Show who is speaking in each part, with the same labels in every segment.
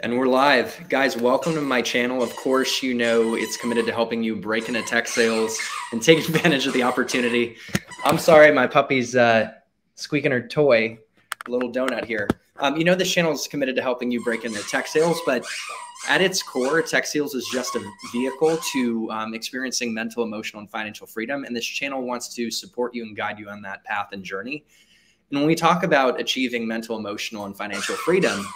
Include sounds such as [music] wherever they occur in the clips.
Speaker 1: And we're live. Guys, welcome to my channel. Of course, you know it's committed to helping you break into tech sales and take [laughs] advantage of the opportunity. I'm sorry, my puppy's uh, squeaking her toy, little donut here. Um, you know this channel is committed to helping you break into tech sales, but at its core, tech sales is just a vehicle to um, experiencing mental, emotional, and financial freedom. And this channel wants to support you and guide you on that path and journey. And when we talk about achieving mental, emotional, and financial freedom,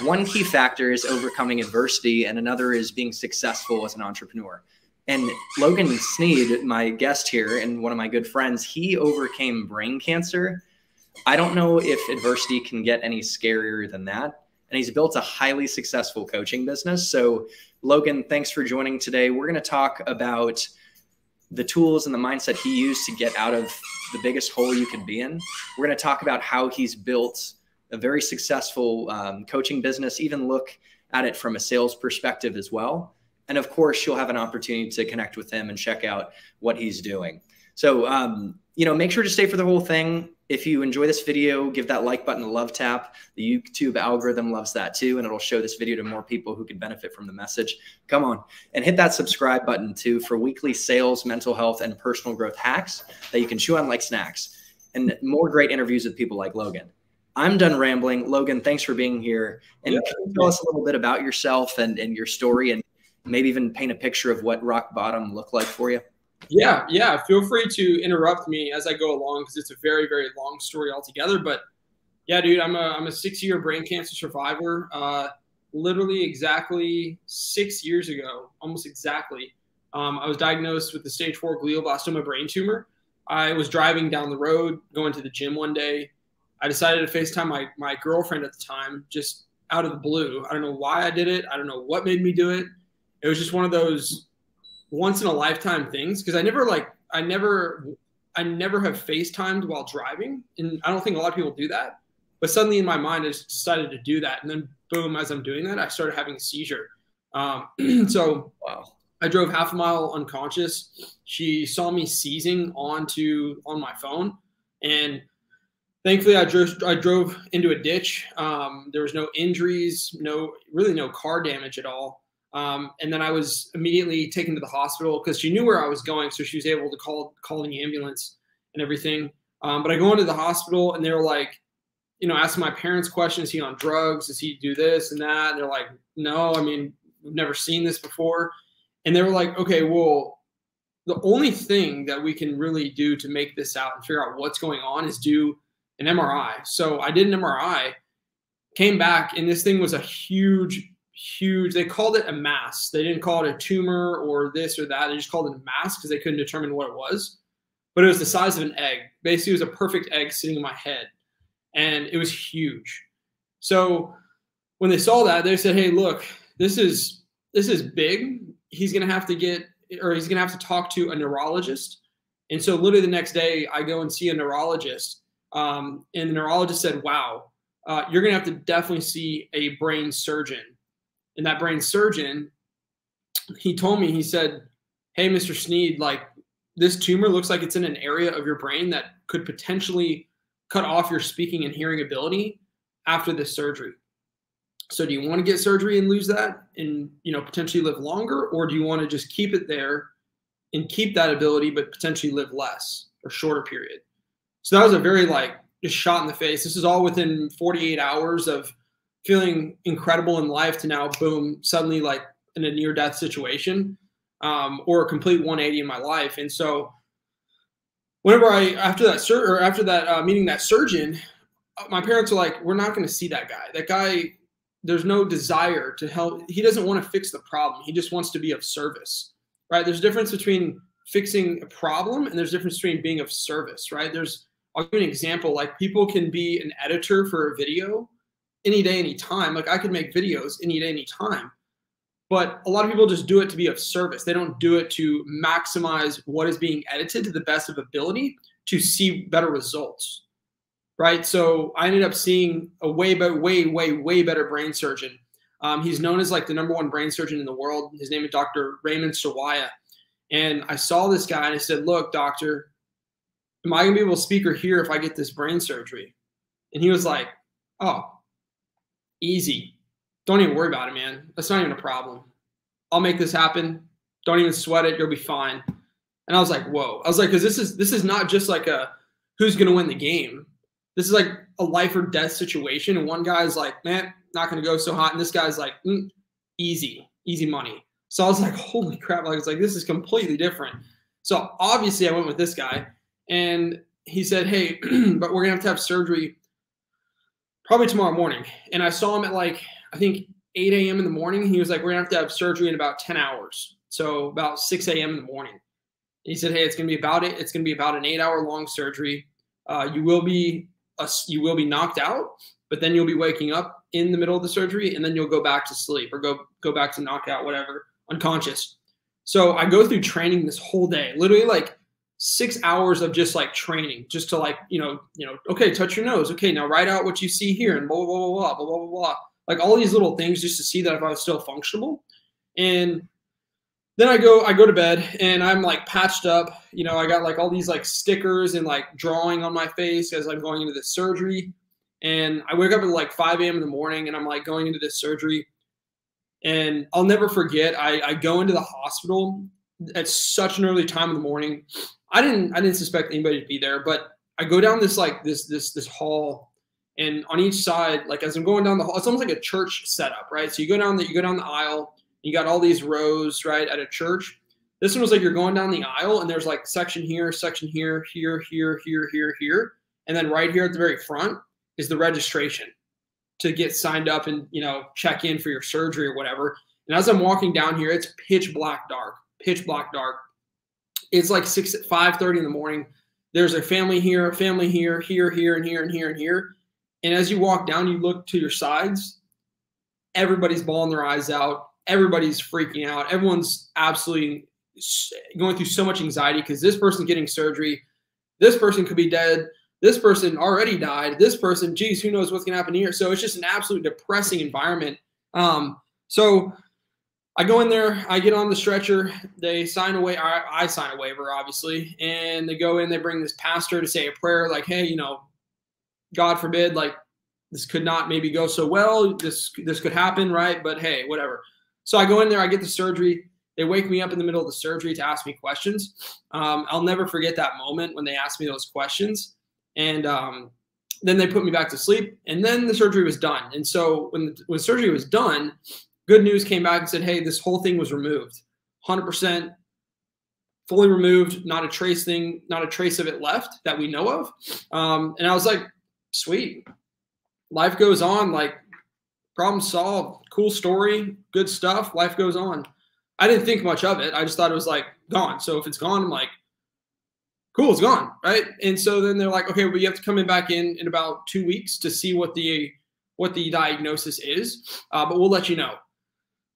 Speaker 1: one key factor is overcoming adversity, and another is being successful as an entrepreneur. And Logan Sneed, my guest here and one of my good friends, he overcame brain cancer. I don't know if adversity can get any scarier than that. And he's built a highly successful coaching business. So, Logan, thanks for joining today. We're going to talk about the tools and the mindset he used to get out of the biggest hole you could be in. We're going to talk about how he's built a very successful um, coaching business, even look at it from a sales perspective as well. And of course, you'll have an opportunity to connect with him and check out what he's doing. So, um, you know, make sure to stay for the whole thing. If you enjoy this video, give that like button a love tap. The YouTube algorithm loves that too, and it'll show this video to more people who could benefit from the message. Come on and hit that subscribe button too for weekly sales, mental health, and personal growth hacks that you can chew on like snacks and more great interviews with people like Logan. I'm done rambling. Logan, thanks for being here. And yeah. can you tell us a little bit about yourself and, and your story and maybe even paint a picture of what rock bottom looked like for you?
Speaker 2: Yeah, yeah. Feel free to interrupt me as I go along because it's a very, very long story altogether. But yeah, dude, I'm a, I'm a six year brain cancer survivor. Uh, literally exactly six years ago, almost exactly, um, I was diagnosed with the stage four glioblastoma brain tumor. I was driving down the road, going to the gym one day, I decided to FaceTime my, my girlfriend at the time, just out of the blue. I don't know why I did it. I don't know what made me do it. It was just one of those once in a lifetime things because I never like I never I never have FaceTimed while driving, and I don't think a lot of people do that. But suddenly in my mind, I just decided to do that, and then boom, as I'm doing that, I started having a seizure. Um, [clears throat] so wow. I drove half a mile unconscious. She saw me seizing onto on my phone, and thankfully I drove I drove into a ditch. Um, there was no injuries, no really no car damage at all. Um, and then I was immediately taken to the hospital because she knew where I was going, so she was able to call call the ambulance and everything. Um, but I go into the hospital and they're like, you know, asking my parents questions. He on drugs? Does he do this and that? And they're like, no. I mean, we've never seen this before. And they were like, okay, well, the only thing that we can really do to make this out and figure out what's going on is do an MRI. So I did an MRI, came back, and this thing was a huge, huge. They called it a mass. They didn't call it a tumor or this or that. They just called it a mass because they couldn't determine what it was. But it was the size of an egg. Basically, it was a perfect egg sitting in my head, and it was huge. So when they saw that, they said, "Hey, look, this is this is big. He's gonna have to get, or he's gonna have to talk to a neurologist." And so, literally, the next day, I go and see a neurologist um, and the neurologist said, wow, uh, you're going to have to definitely see a brain surgeon. And that brain surgeon, he told me, he said, hey, Mr. Sneed, like this tumor looks like it's in an area of your brain that could potentially cut off your speaking and hearing ability after this surgery. So do you want to get surgery and lose that and you know potentially live longer or do you want to just keep it there and keep that ability but potentially live less or shorter period? So that was a very like just shot in the face. This is all within 48 hours of feeling incredible in life to now boom suddenly like in a near death situation um, or a complete 180 in my life. And so whenever I after that sur- or after that uh, meeting that surgeon, uh, my parents are like, we're not going to see that guy. That guy, there's no desire to help. He doesn't want to fix the problem. He just wants to be of service, right? There's a difference between fixing a problem and there's a difference between being of service, right? There's I'll give you an example. Like people can be an editor for a video any day, any time. Like I could make videos any day, any time. But a lot of people just do it to be of service. They don't do it to maximize what is being edited to the best of ability to see better results. Right. So I ended up seeing a way, better, way, way, way better brain surgeon. Um, he's known as like the number one brain surgeon in the world. His name is Dr. Raymond Sawaya. And I saw this guy and I said, Look, doctor, am I gonna be able to speak or hear if I get this brain surgery? And he was like, oh, easy. don't even worry about it, man. That's not even a problem. I'll make this happen. Don't even sweat it. You'll be fine. And I was like, whoa. I was like, because this is this is not just like a who's gonna win the game. This is like a life or death situation. And one guy's like, man, not gonna go so hot. And this guy's like, mm, easy, easy money. So I was like, [laughs] holy crap. Like, it's like, this is completely different. So obviously I went with this guy. And he said, hey, [clears throat] but we're gonna have to have surgery probably tomorrow morning. And I saw him at like, I think 8 a.m. in the morning. He was like, we're gonna have to have surgery in about 10 hours. So about 6 a.m. in the morning. He said, hey, it's gonna be about it. It's gonna be about an eight hour long surgery. Uh, you will be a, you will be knocked out, but then you'll be waking up in the middle of the surgery, and then you'll go back to sleep or go go back to knockout, whatever, unconscious. So I go through training this whole day, literally like six hours of just like training, just to like, you know, you know, okay, touch your nose. Okay, now write out what you see here and blah, blah, blah, blah, blah, blah, blah, blah. Like all these little things just to see that if I was still functional. And then I go, I go to bed and I'm like patched up. You know, I got like all these like stickers and like drawing on my face as I'm going into the surgery. And I wake up at like 5 a.m. in the morning and I'm like going into this surgery. And I'll never forget, I, I go into the hospital at such an early time in the morning I didn't I didn't suspect anybody to be there, but I go down this like this this this hall and on each side, like as I'm going down the hall, it's almost like a church setup, right? So you go down the you go down the aisle you got all these rows, right, at a church. This one was like you're going down the aisle and there's like section here, section here, here, here, here, here, here. And then right here at the very front is the registration to get signed up and, you know, check in for your surgery or whatever. And as I'm walking down here, it's pitch black dark, pitch black dark. It's like six at five thirty in the morning. There's a family here, a family here, here, here, and here, and here, and here. And as you walk down, you look to your sides. Everybody's bawling their eyes out everybody's freaking out. Everyone's absolutely going through so much anxiety because this person's getting surgery. This person could be dead. This person already died. This person, geez, who knows what's going to happen here? So it's just an absolute depressing environment. Um, so I go in there, I get on the stretcher. They sign away. I, I sign a waiver, obviously, and they go in. They bring this pastor to say a prayer, like, "Hey, you know, God forbid, like this could not maybe go so well. This this could happen, right? But hey, whatever." So I go in there, I get the surgery. They wake me up in the middle of the surgery to ask me questions. Um, I'll never forget that moment when they asked me those questions. And um, then they put me back to sleep. And then the surgery was done. And so when when surgery was done, good news came back and said, "Hey, this whole thing was removed, 100%." fully removed, not a trace thing, not a trace of it left that we know of. Um, and I was like, sweet. Life goes on. Like problem solved. Cool story, good stuff. Life goes on. I didn't think much of it. I just thought it was like gone. So if it's gone, I'm like, cool, it's gone, right? And so then they're like, okay, well, you have to come in back in in about two weeks to see what the what the diagnosis is, uh, but we'll let you know.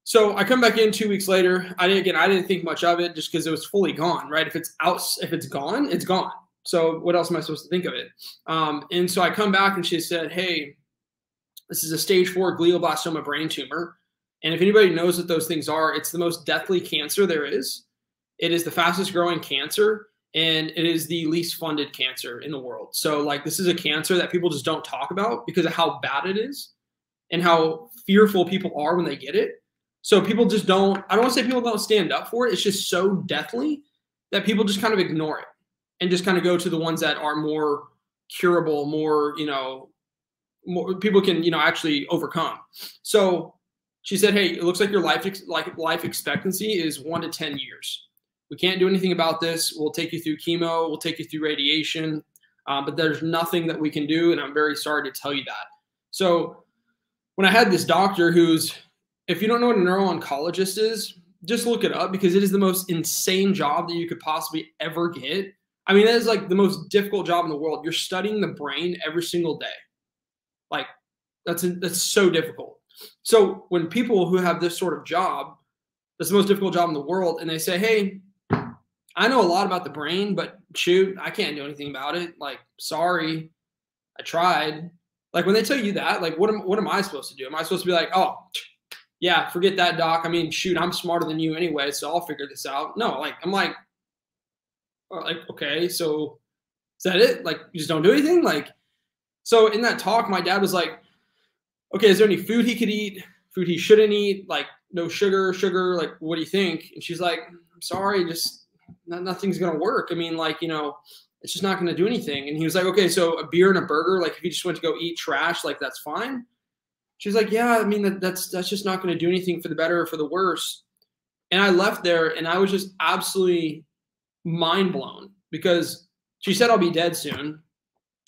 Speaker 2: So I come back in two weeks later. I didn't again. I didn't think much of it just because it was fully gone, right? If it's out, if it's gone, it's gone. So what else am I supposed to think of it? Um, and so I come back and she said, "Hey, this is a stage four glioblastoma brain tumor. And if anybody knows what those things are, it's the most deathly cancer there is. It is the fastest growing cancer and it is the least funded cancer in the world. So, like, this is a cancer that people just don't talk about because of how bad it is and how fearful people are when they get it. So, people just don't, I don't want to say people don't stand up for it. It's just so deathly that people just kind of ignore it and just kind of go to the ones that are more curable, more, you know, more people can you know actually overcome. So she said, "Hey, it looks like your life ex- like life expectancy is one to ten years. We can't do anything about this. We'll take you through chemo. We'll take you through radiation, um, but there's nothing that we can do. And I'm very sorry to tell you that." So when I had this doctor who's, if you don't know what a neuro-oncologist is, just look it up because it is the most insane job that you could possibly ever get. I mean, that is like the most difficult job in the world. You're studying the brain every single day. Like that's that's so difficult. So when people who have this sort of job, that's the most difficult job in the world, and they say, "Hey, I know a lot about the brain, but shoot, I can't do anything about it. Like, sorry, I tried." Like when they tell you that, like, what am what am I supposed to do? Am I supposed to be like, "Oh, yeah, forget that, doc. I mean, shoot, I'm smarter than you anyway, so I'll figure this out." No, like I'm like, uh, like okay, so is that it? Like you just don't do anything? Like so in that talk, my dad was like, okay, is there any food he could eat food he shouldn't eat, like no sugar, sugar. Like, what do you think? And she's like, I'm sorry, just not, nothing's gonna work. I mean, like, you know, it's just not gonna do anything. And he was like, okay, so a beer and a burger, like if you just went to go eat trash, like that's fine. She's like, yeah, I mean that, that's that's just not gonna do anything for the better or for the worse. And I left there and I was just absolutely mind blown because she said I'll be dead soon.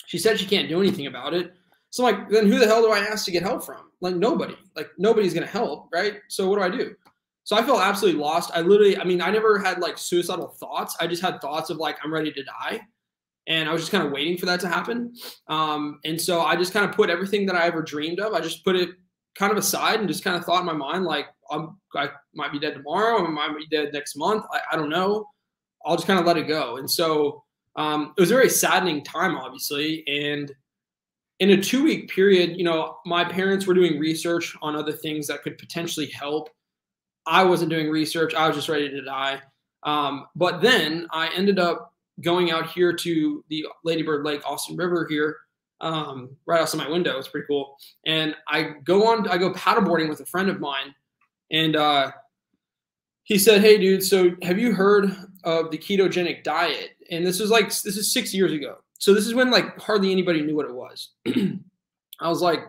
Speaker 2: She said she can't do anything about it. So I'm like, then who the hell do I ask to get help from? Like nobody. Like nobody's gonna help, right? So what do I do? So I felt absolutely lost. I literally, I mean, I never had like suicidal thoughts. I just had thoughts of like I'm ready to die, and I was just kind of waiting for that to happen. Um, and so I just kind of put everything that I ever dreamed of. I just put it kind of aside and just kind of thought in my mind like I'm, I might be dead tomorrow. I might be dead next month. I, I don't know. I'll just kind of let it go. And so um, it was a very saddening time, obviously, and in a two week period, you know, my parents were doing research on other things that could potentially help. I wasn't doing research. I was just ready to die. Um, but then I ended up going out here to the Ladybird Lake Austin River here, um, right outside my window. It's pretty cool. And I go on, I go paddleboarding with a friend of mine. And uh, he said, Hey, dude, so have you heard of the ketogenic diet? And this was like, this is six years ago. So this is when like hardly anybody knew what it was. [clears throat] I was like,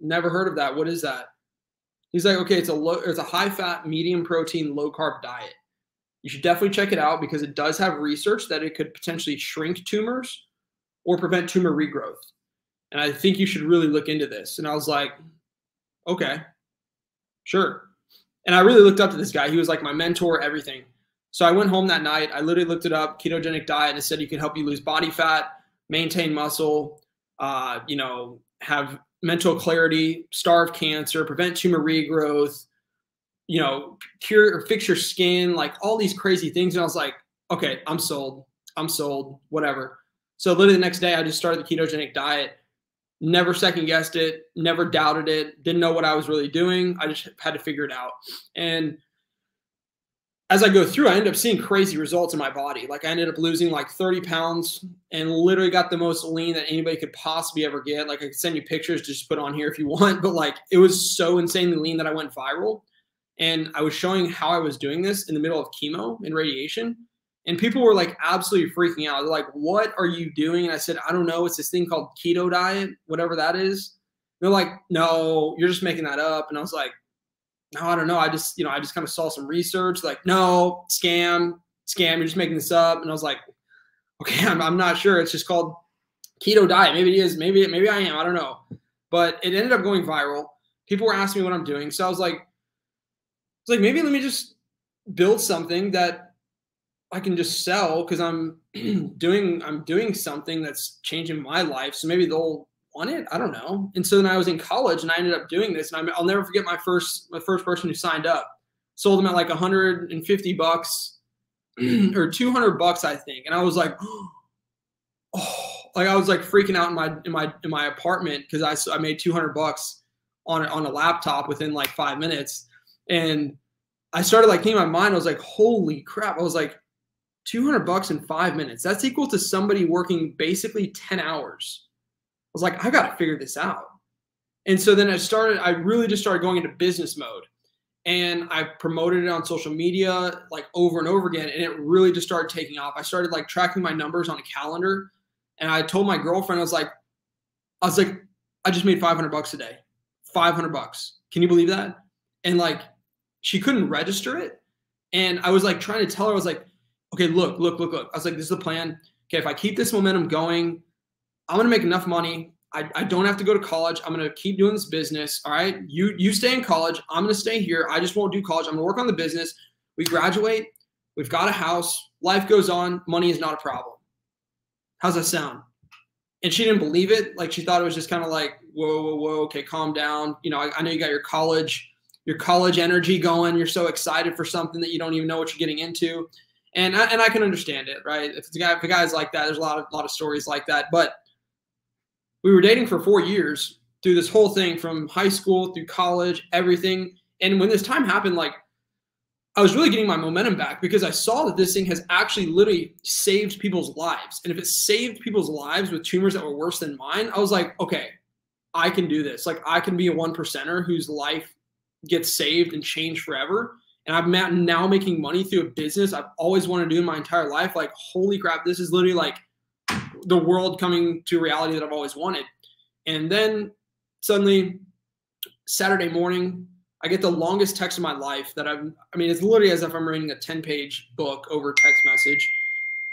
Speaker 2: never heard of that. What is that? He's like, okay, it's a low, it's a high fat, medium protein, low carb diet. You should definitely check it out because it does have research that it could potentially shrink tumors or prevent tumor regrowth. And I think you should really look into this. And I was like, okay, sure. And I really looked up to this guy. He was like my mentor, everything. So I went home that night. I literally looked it up, ketogenic diet, and it said you can help you lose body fat, maintain muscle, uh, you know, have mental clarity, starve cancer, prevent tumor regrowth, you know, cure or fix your skin, like all these crazy things. And I was like, okay, I'm sold. I'm sold. Whatever. So literally the next day, I just started the ketogenic diet. Never second guessed it. Never doubted it. Didn't know what I was really doing. I just had to figure it out. And as I go through, I end up seeing crazy results in my body. Like I ended up losing like 30 pounds and literally got the most lean that anybody could possibly ever get. Like I could send you pictures just put on here if you want, but like it was so insanely lean that I went viral. And I was showing how I was doing this in the middle of chemo and radiation. And people were like absolutely freaking out. They're like, what are you doing? And I said, I don't know. It's this thing called keto diet, whatever that is. they're like, no, you're just making that up. And I was like, no, I don't know. I just, you know, I just kind of saw some research like, no, scam, scam, you're just making this up. And I was like, okay, [laughs] I'm, I'm not sure. It's just called keto diet. Maybe it is. Maybe, maybe I am. I don't know. But it ended up going viral. People were asking me what I'm doing. So I was like, it's like, maybe let me just build something that I can just sell because I'm [clears throat] doing, I'm doing something that's changing my life. So maybe they'll want it. I don't know. And so then I was in college and I ended up doing this. And I'll never forget my first my first person who signed up. Sold them at like 150 bucks [clears throat] or 200 bucks, I think. And I was like, [gasps] oh, like I was like freaking out in my in my in my apartment because I I made 200 bucks on on a laptop within like five minutes. And I started like in my mind, I was like, holy crap. I was like, 200 bucks in five minutes. That's equal to somebody working basically 10 hours I was like, I got to figure this out. And so then I started, I really just started going into business mode. And I promoted it on social media like over and over again. And it really just started taking off. I started like tracking my numbers on a calendar. And I told my girlfriend, I was like, I was like, I just made 500 bucks a day. 500 bucks. Can you believe that? And like, she couldn't register it. And I was like trying to tell her, I was like, okay, look, look, look, look. I was like, this is the plan. Okay, if I keep this momentum going, I'm gonna make enough money. I, I don't have to go to college. I'm gonna keep doing this business. All right. You you stay in college. I'm gonna stay here. I just won't do college. I'm gonna work on the business. We graduate. We've got a house. Life goes on. Money is not a problem. How's that sound? And she didn't believe it. Like she thought it was just kind of like, whoa, whoa, whoa. Okay, calm down. You know, I, I know you got your college, your college energy going. You're so excited for something that you don't even know what you're getting into. And I, and I can understand it, right? If it's a guy, if a guy's like that, there's a lot of a lot of stories like that. But we were dating for four years through this whole thing from high school through college, everything. And when this time happened, like I was really getting my momentum back because I saw that this thing has actually literally saved people's lives. And if it saved people's lives with tumors that were worse than mine, I was like, okay, I can do this. Like I can be a one percenter whose life get saved and change forever. And I'm now making money through a business I've always wanted to do in my entire life. Like, holy crap, this is literally like the world coming to reality that I've always wanted. And then suddenly, Saturday morning, I get the longest text of my life that I've, I mean, it's literally as if I'm reading a 10 page book over text message.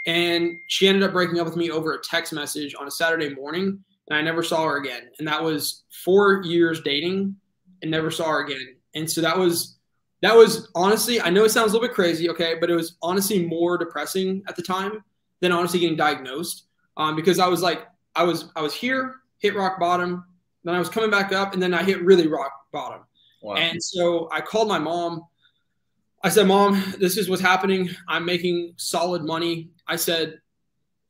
Speaker 2: And she ended up breaking up with me over a text message on a Saturday morning. And I never saw her again. And that was four years dating and never saw her again. And so that was, that was honestly, I know it sounds a little bit crazy, okay, but it was honestly more depressing at the time than honestly getting diagnosed. Um, because I was like, I was, I was here, hit rock bottom, then I was coming back up, and then I hit really rock bottom. Wow. And so I called my mom. I said, Mom, this is what's happening. I'm making solid money. I said,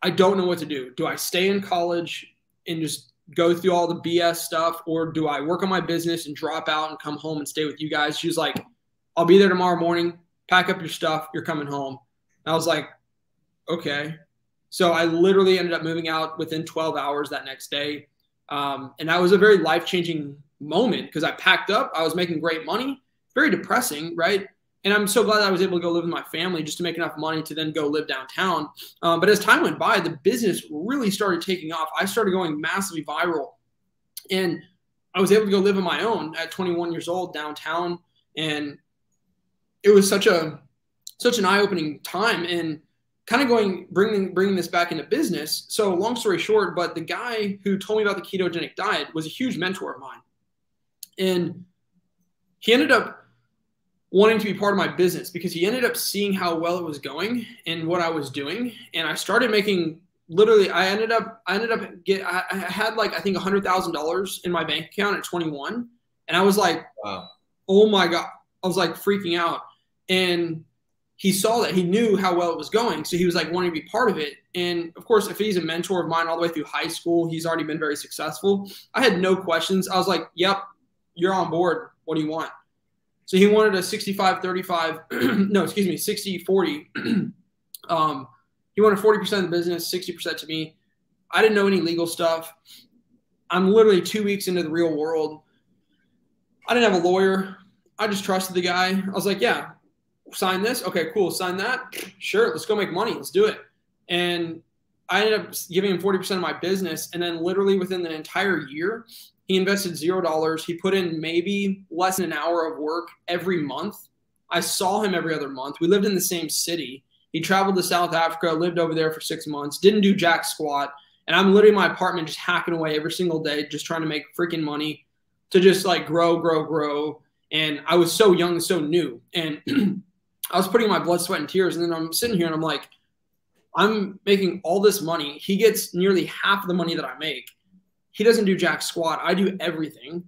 Speaker 2: I don't know what to do. Do I stay in college and just go through all the BS stuff, or do I work on my business and drop out and come home and stay with you guys? She was like, I'll be there tomorrow morning. Pack up your stuff. You're coming home. And I was like, okay. So I literally ended up moving out within 12 hours that next day. Um, and that was a very life changing moment because I packed up. I was making great money. Very depressing, right? And I'm so glad I was able to go live with my family just to make enough money to then go live downtown. Um, but as time went by, the business really started taking off. I started going massively viral. And I was able to go live on my own at 21 years old downtown. And it was such a such an eye-opening time. And kind of going bringing bringing this back into business. So long story short, but the guy who told me about the ketogenic diet was a huge mentor of mine, and he ended up wanting to be part of my business because he ended up seeing how well it was going and what I was doing, and I started making literally. I ended up I ended up get I, I had like I think a hundred thousand dollars in my bank account at 21, and I was like, wow, oh my god, I was like freaking out, and he saw that he knew how well it was going. So he was like wanting to be part of it. And of course if he's a mentor of mine all the way through high school he's already been very successful. I had no questions. I was like yep you're on board. What do you want so he wanted a 65 35 [clears throat] no excuse me 60 40 [clears throat] um, he wanted 40% of the business 60% to me i didn't know any legal stuff i'm literally two weeks into the real world i didn't have a lawyer i just trusted the guy i was like yeah sign this. Okay, cool. Sign that. Sure. Let's go make money. Let's do it. And I ended up giving him 40% of my business. And then literally within the entire year, he invested zero dollars. He put in maybe less than an hour of work every month. I saw him every other month. We lived in the same city. He traveled to South Africa, lived over there for six months, didn't do jack squat. And I'm literally in my apartment just hacking away every single day, just trying to make freaking money to just like grow, grow, grow. And I was so young so new. And [clears throat] I was putting my blood, sweat, and tears, and then I'm sitting here and I'm like, I'm making all this money. He gets nearly half of the money that I make. He doesn't do jack squat. I do everything,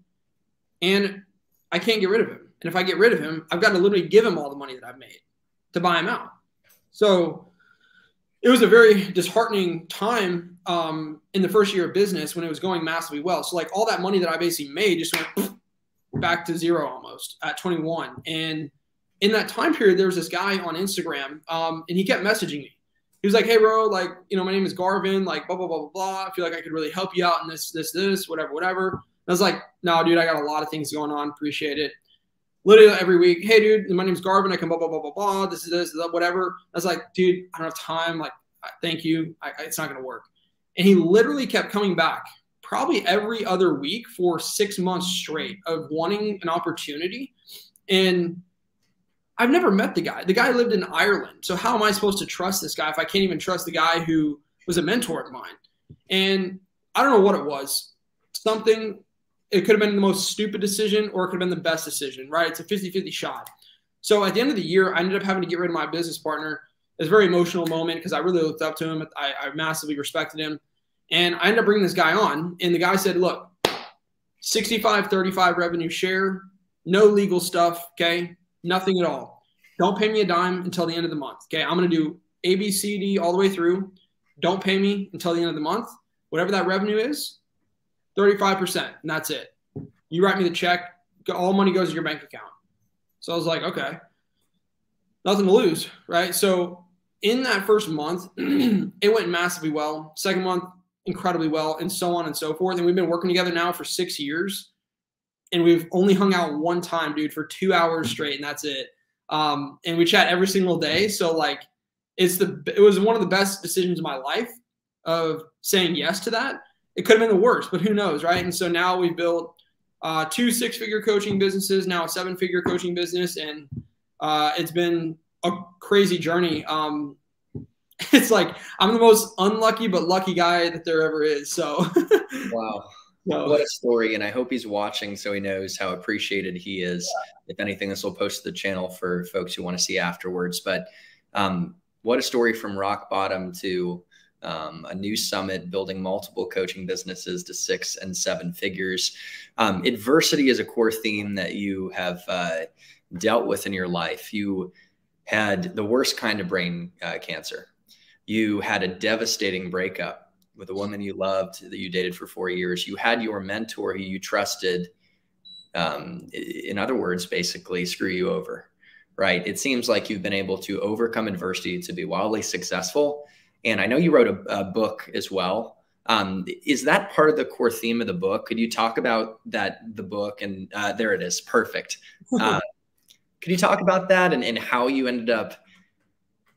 Speaker 2: and I can't get rid of him. And if I get rid of him, I've got to literally give him all the money that I've made to buy him out. So it was a very disheartening time um, in the first year of business when it was going massively well. So like all that money that I basically made just went back to zero almost at 21, and in that time period, there was this guy on Instagram, um, and he kept messaging me. He was like, "Hey, bro, like, you know, my name is Garvin. Like, blah blah blah blah blah. I feel like I could really help you out in this, this, this, whatever, whatever." And I was like, "No, dude, I got a lot of things going on. Appreciate it." Literally every week, "Hey, dude, my name's Garvin. I can blah blah blah blah blah. This is this, this whatever." I was like, "Dude, I don't have time. Like, thank you. I, it's not gonna work." And he literally kept coming back, probably every other week for six months straight of wanting an opportunity, and I've never met the guy. The guy lived in Ireland. So how am I supposed to trust this guy if I can't even trust the guy who was a mentor of mine? And I don't know what it was. Something, it could have been the most stupid decision or it could have been the best decision, right? It's a 50 50 shot. So at the end of the year, I ended up having to get rid of my business partner. It was a very emotional moment because I really looked up to him. I, I massively respected him. And I ended up bringing this guy on. And the guy said, look, 65 35 revenue share, no legal stuff. Okay nothing at all. Don't pay me a dime until the end of the month. Okay, I'm gonna do A, B, C, D all the way through. Don't pay me until the end of the month. Whatever that revenue is, 35%, and that's it. You write me the check, all money goes to your bank account. So I was like, okay, nothing to lose, right? So in that first month, [clears throat] it went massively well. Second month, incredibly well, and so on and so forth. And we've been working together now for six years. And we've only hung out one time, dude, for two hours straight, and that's it. Um, and we chat every single day. So like, it's the it was one of the best decisions of my life of saying yes to that. It could have been the worst, but who knows, right? And so now we've built uh, two six figure coaching businesses, now a seven figure coaching business, and uh, it's been a crazy journey. Um, [laughs] it's like I'm the most unlucky but lucky guy that there ever is. So, [laughs]
Speaker 1: wow. So, what a story. And I hope he's watching so he knows how appreciated he is. Yeah. If anything, this will post to the channel for folks who want to see afterwards. But um, what a story from rock bottom to um, a new summit, building multiple coaching businesses to six and seven figures. Um, adversity is a core theme that you have uh, dealt with in your life. You had the worst kind of brain uh, cancer. You had a devastating breakup with a woman you loved that you dated for four years. You had your mentor who you trusted. Um, in other words, basically screw you over, right? It seems like you've been able to overcome adversity to be wildly successful and I know you wrote a, a book as well. Um, is that part of the core theme of the book? Could you talk about that, the book? And uh, there it is. Perfect. [laughs] Uh, could you talk about that and, and how you ended up,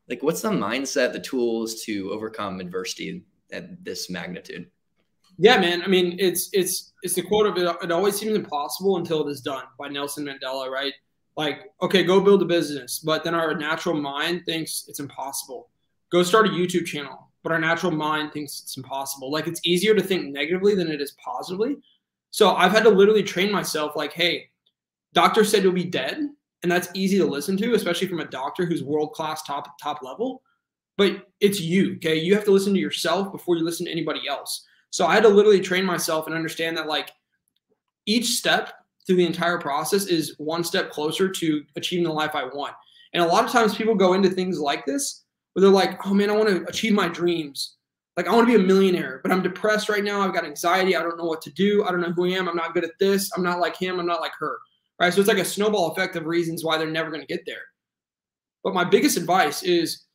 Speaker 1: like, what's the mindset, the tools to overcome adversity at this magnitude?
Speaker 2: Yeah, man. I mean, it's it's it's the quote of it. It always seems impossible until it is done by Nelson Mandela, right? Like, okay, go build a business, but then our natural mind thinks it's impossible go start a YouTube channel. But our natural mind thinks it's impossible. Like it's easier to think negatively than it is positively. So I've had to literally train myself like, hey, doctor said you'll be dead. And that's easy to listen to, especially from a doctor who's world class, top top level. But it's you, okay? You have to listen to yourself before you listen to anybody else. So I had to literally train myself and understand that like each step through the entire process is one step closer to achieving the life I want. And a lot of times people go into things like this where they're like, oh man, I want to achieve my dreams. Like, I want to be a millionaire, but I'm depressed right now. I've got anxiety. I don't know what to do. I don't know who I am. I'm not good at this. I'm not like him. I'm not like her. Right. So it's like a snowball effect of reasons why they're never going to get there. But my biggest advice is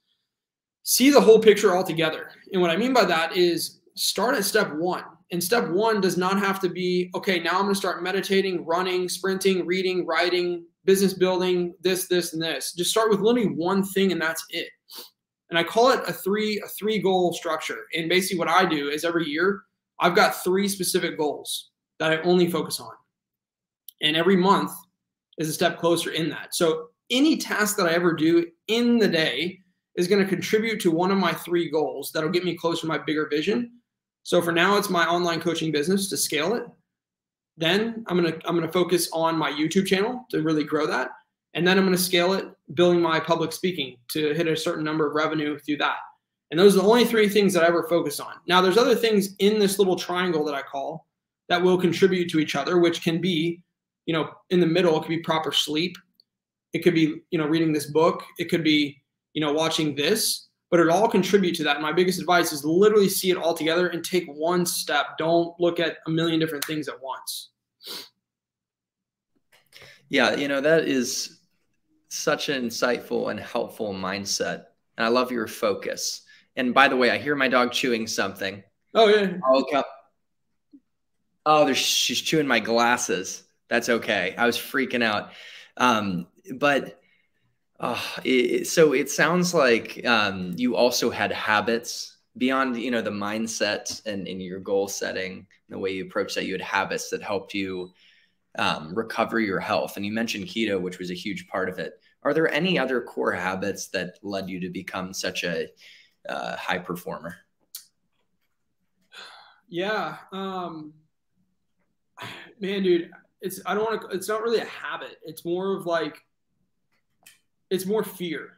Speaker 2: see the whole picture altogether. And what I mean by that is start at step one. And step one does not have to be, okay, now I'm going to start meditating, running, sprinting, reading, writing, business building, this, this, and this. Just start with literally one thing and that's it and I call it a three a three goal structure. And basically, what I do is every year I've got three specific goals that I only focus on, and every month is a step closer in that. So any task that I ever do in the day is going to contribute to one of my three goals that'll get me closer to my bigger vision. So for now, it's my online coaching business to scale it. Then I'm gonna I'm gonna focus on my YouTube channel to really grow that. And then I'm going to scale it, building my public speaking to hit a certain number of revenue through that. And those are the only three things that I ever focus on. Now, there's other things in this little triangle that I call that will contribute to each other, which can be, you know, in the middle, it could be proper sleep. It could be, you know, reading this book. It could be, you know, watching this, but it all contribute to that. And my biggest advice is literally see it all together and take one step. Don't look at a million different things at once.
Speaker 1: Yeah, you know, that is such an insightful and helpful mindset. And I love your focus. And by the way, I hear my dog chewing something.
Speaker 2: Oh yeah.
Speaker 1: I'll come. Oh, there's she's chewing my glasses. That's okay. I was freaking out. Um, but uh, it, so it sounds like um, you also had habits beyond you know the mindset and in your goal setting, the way you approach that. You had habits that helped you um, recover your health. And you mentioned keto, which was a huge part of it. Are there any other core habits that led you to become such a uh, high performer?
Speaker 2: Yeah, um, man, dude, it's I don't want to. It's not really a habit. It's more of like, it's more fear.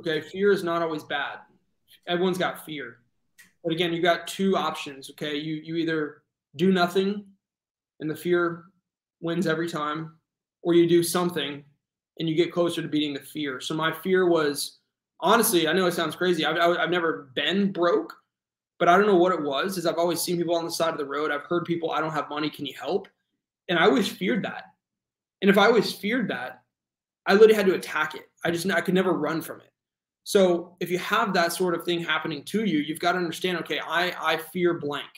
Speaker 2: Okay, fear is not always bad. Everyone's got fear, but again, you got two options. Okay, you you either do nothing, and the fear wins every time, or you do something and you get closer to beating the fear. So my fear was honestly, I know it sounds crazy. I've, I've never been broke, but I don't know what it was. Is I've always seen people on the side of the road. I've heard people, I don't have money. Can you help? And I always feared that. And if I always feared that, I literally had to attack it. I just I could never run from it. So if you have that sort of thing happening to you, you've got to understand. Okay, I I fear blank.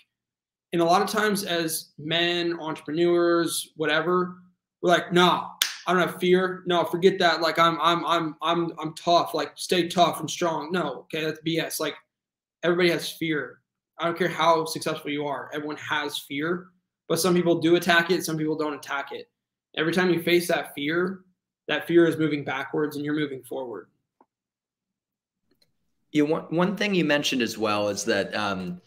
Speaker 2: And a lot of times, as men, entrepreneurs, whatever, we're like, no, I don't have fear. No, forget that. Like I'm, I'm, I'm, I'm, I'm tough. Like stay tough and strong. No, okay, that's BS. Like everybody has fear. I don't care how successful you are. Everyone has fear, but some people do attack it. Some people don't attack it. Every time you face that fear, that fear is moving backwards and you're moving forward.
Speaker 1: You one one thing you mentioned as well is that um,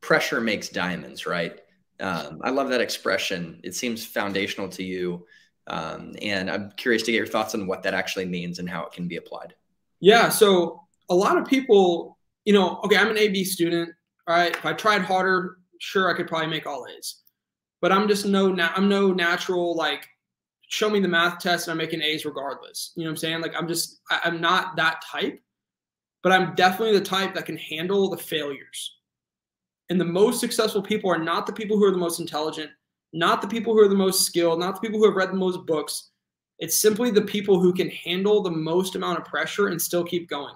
Speaker 1: pressure makes diamonds, right? Um, I love that expression. It seems foundational to you, um, and I'm curious to get your thoughts on what that actually means and how it can be applied.
Speaker 2: Yeah. So a lot of people, you know, okay, I'm an AB student, right? If I tried harder, sure, I could probably make all A's, but I'm just no, I'm no natural like show me the math test and I'm making A's regardless. You know what I'm saying? Like I'm just I, I'm not that type, but I'm definitely the type that can handle the failures. And the most successful people are not the people who are the most intelligent, not the people who are the most skilled, not the people who have read the most books. It's simply the people who can handle the most amount of pressure and still keep going.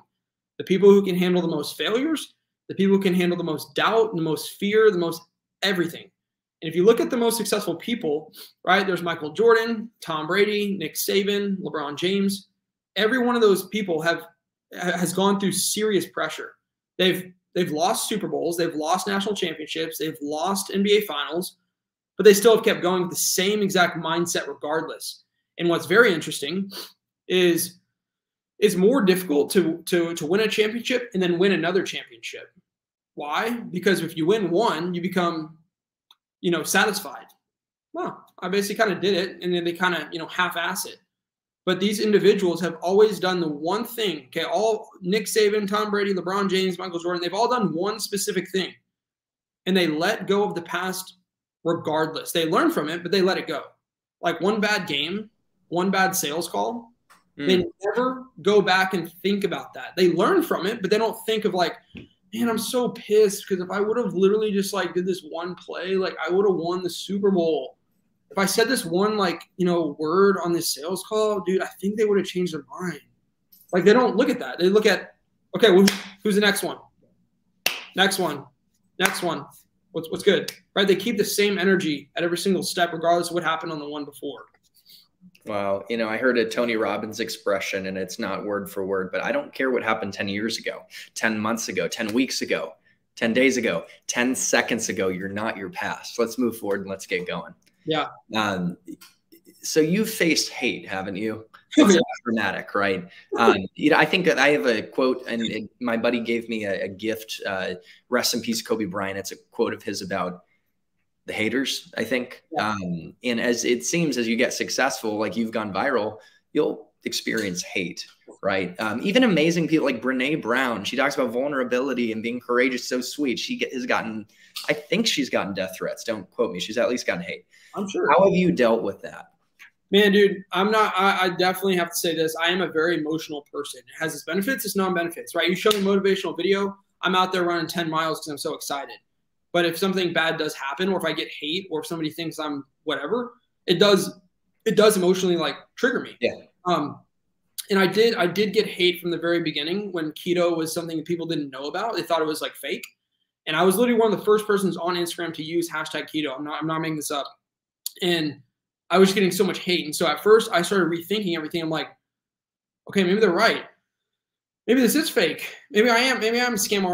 Speaker 2: The people who can handle the most failures, the people who can handle the most doubt, the most fear, the most everything. And if you look at the most successful people, right, there's Michael Jordan, Tom Brady, Nick Saban, LeBron James. Every one of those people have has gone through serious pressure. They've they've lost Super Bowls, they've lost national championships, they've lost NBA finals, but they still have kept going with the same exact mindset regardless. And what's very interesting is it's more difficult to to to win a championship and then win another championship. Why? Because if you win one, you become you know, satisfied. Well, I basically kind of did it, and then they kind of, you know, half-ass it. But these individuals have always done the one thing. Okay, all Nick Saban, Tom Brady, LeBron James, Michael Jordan, they've all done one specific thing, and they let go of the past regardless. They learn from it, but they let it go. Like one bad game, one bad sales call, mm. they never go back and think about that. They learn from it, but they don't think of like, man, I'm so pissed because if I would have literally just like did this one play, like I would have won the Super Bowl. If I said this one like you know word on this sales call, dude, I think they would have changed their mind. Like they don't look at that. They look at okay, who's the next one? Next one, next one. What's what's good, right? They keep the same energy at every single step, regardless of what happened on the one before.
Speaker 1: Wow. You know, I heard a Tony Robbins expression, and it's not word for word, but I don't care what happened 10 years ago, 10 months ago, 10 weeks ago, 10 days ago, 10 seconds ago. You're not your past. Let's move forward and let's get going.
Speaker 2: Yeah.
Speaker 1: Um, so you've faced hate, haven't you? [laughs] It's dramatic, right? Um, you know, I think that I have a quote, and it, my buddy gave me a, a gift. Uh, rest in peace, Kobe Bryant. It's a quote of his about the haters, I think. Yeah. Um, and as it seems, as you get successful, like you've gone viral, you'll experience hate, right? Um, even amazing people like Brene Brown, she talks about vulnerability and being courageous, so sweet. She get, has gotten, I think she's gotten death threats. Don't quote me. She's at least gotten hate.
Speaker 2: I'm sure.
Speaker 1: How have you dealt with that?
Speaker 2: Man, dude, I'm not, I, I definitely have to say this. I am a very emotional person. It has its benefits, its non benefits, right? You show me motivational video, I'm out there running 10 miles because I'm so excited. But if something bad does happen, or if I get hate, or if somebody thinks I'm whatever, it does it does emotionally like trigger me.
Speaker 1: Yeah.
Speaker 2: Um, and I did I did get hate from the very beginning when keto was something that people didn't know about. They thought it was like fake. And I was literally one of the first persons on Instagram to use hashtag keto. I'm not I'm not making this up. And I was getting so much hate. And so at first I started rethinking everything. I'm like, okay, maybe they're right maybe this is fake. Maybe I am. Maybe I'm scam.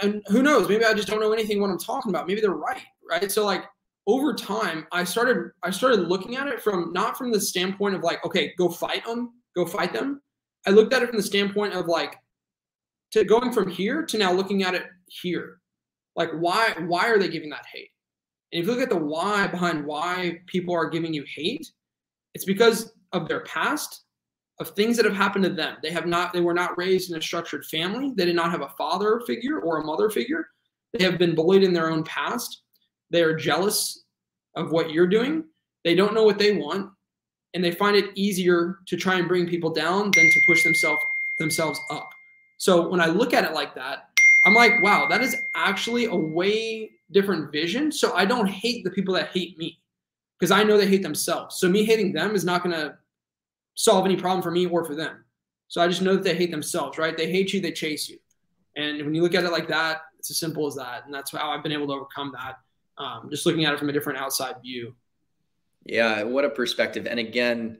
Speaker 2: I, who knows? Maybe I just don't know anything what I'm talking about. Maybe they're right. Right. So like over time, I started I started looking at it from not from the standpoint of like, okay, go fight them, go fight them. I looked at it from the standpoint of like to going from here to now looking at it here. Like why why are they giving that hate? And if you look at the why behind why people are giving you hate, it's because of their past of things that have happened to them. They have not, they were not raised in a structured family. They did not have a father figure or a mother figure. They have been bullied in their own past. They are jealous of what you're doing. They don't know what they want. And they find it easier to try and bring people down than to push themselves themselves up. So when I look at it like that, I'm like, wow, that is actually a way different vision. So I don't hate the people that hate me because I know they hate themselves. So me hating them is not going to solve any problem for me or for them. So I just know that they hate themselves, right? They hate you, they chase you. And when you look at it like that, it's as simple as that. And that's how I've been able to overcome that. Um, just looking at it from a different outside view.
Speaker 1: Yeah, what a perspective. And again,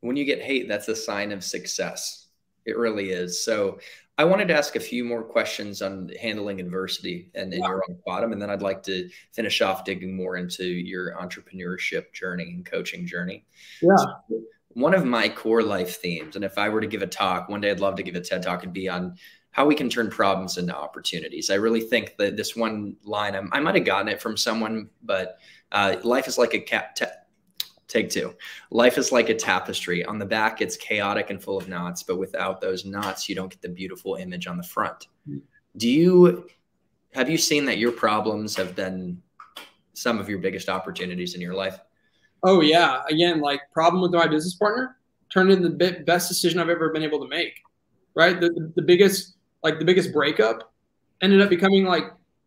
Speaker 1: when you get hate, that's a sign of success. It really is. So I wanted to ask a few more questions on handling adversity and in your own bottom, and then I'd like to finish off digging more into your entrepreneurship journey and coaching journey.
Speaker 2: Yeah. So
Speaker 1: one of my core life themes, and if I were to give a talk, one day I'd love to give a TED talk, and be on how we can turn problems into opportunities. I really think that this one line, I, I might have gotten it from someone, but uh, life is like a cat. Take two. Life is like a tapestry. On the back, it's chaotic and full of knots, but without those knots, you don't get the beautiful image on the front. Do you have you seen that your problems have been some of your biggest opportunities in your life?
Speaker 2: Oh yeah. Again, like problem with my business partner turned into the best decision I've ever been able to make. Right. The, the, the biggest, like the biggest breakup ended up becoming like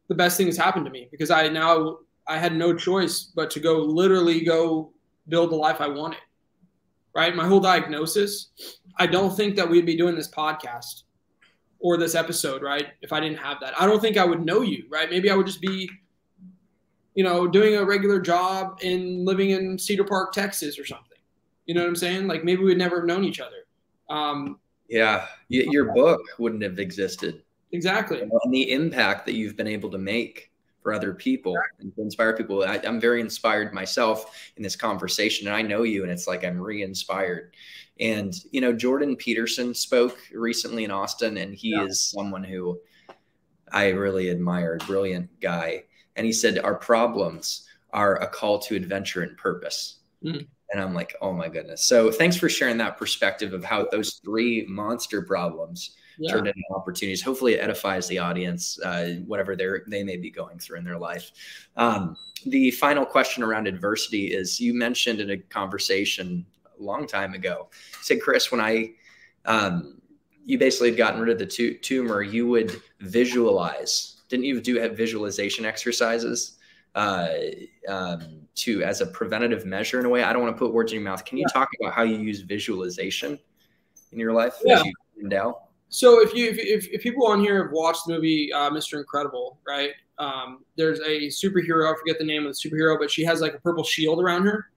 Speaker 2: the best thing that's happened to me because I now I had no choice but to go literally go build the life I wanted. Right. My whole diagnosis, I don't think that we'd be doing this podcast or this episode, right? If I didn't have that, I don't think I would know you, right? Maybe I would just be, you know, doing a regular job and living in Cedar Park, Texas or something. You know what I'm saying? Like maybe we'd never have known each other. Um,
Speaker 1: yeah. Your book wouldn't have existed.
Speaker 2: Exactly.
Speaker 1: And the impact that you've been able to make for other people and to inspire people. I, am very inspired myself in this conversation, and I know you, and it's like I'm re-inspired. And you know, Jordan Peterson spoke recently in Austin, and he yeah. is someone who I really admire, brilliant guy. And he said, "Our problems are a call to adventure and purpose." Mm. And I'm like, oh my goodness. So thanks for sharing that perspective of how those three monster problems yeah. turned into opportunities. Hopefully, it edifies the audience, uh, whatever they they may be going through in their life. Um, the final question around adversity is: you mentioned in a conversation a long time ago, you said, Chris, when I um, you basically had gotten rid of the tu- tumor, you would visualize. Didn't you do have visualization exercises? uh, um, to as a preventative measure in a way. I don't want to put words in your mouth. Can you yeah. talk about how you use visualization in your life
Speaker 2: yeah. you? So if you if, if, if, people on here have watched the movie uh, Mr. Incredible, right? Um, there's a superhero. I forget the name of the superhero, but she has like a purple shield around her,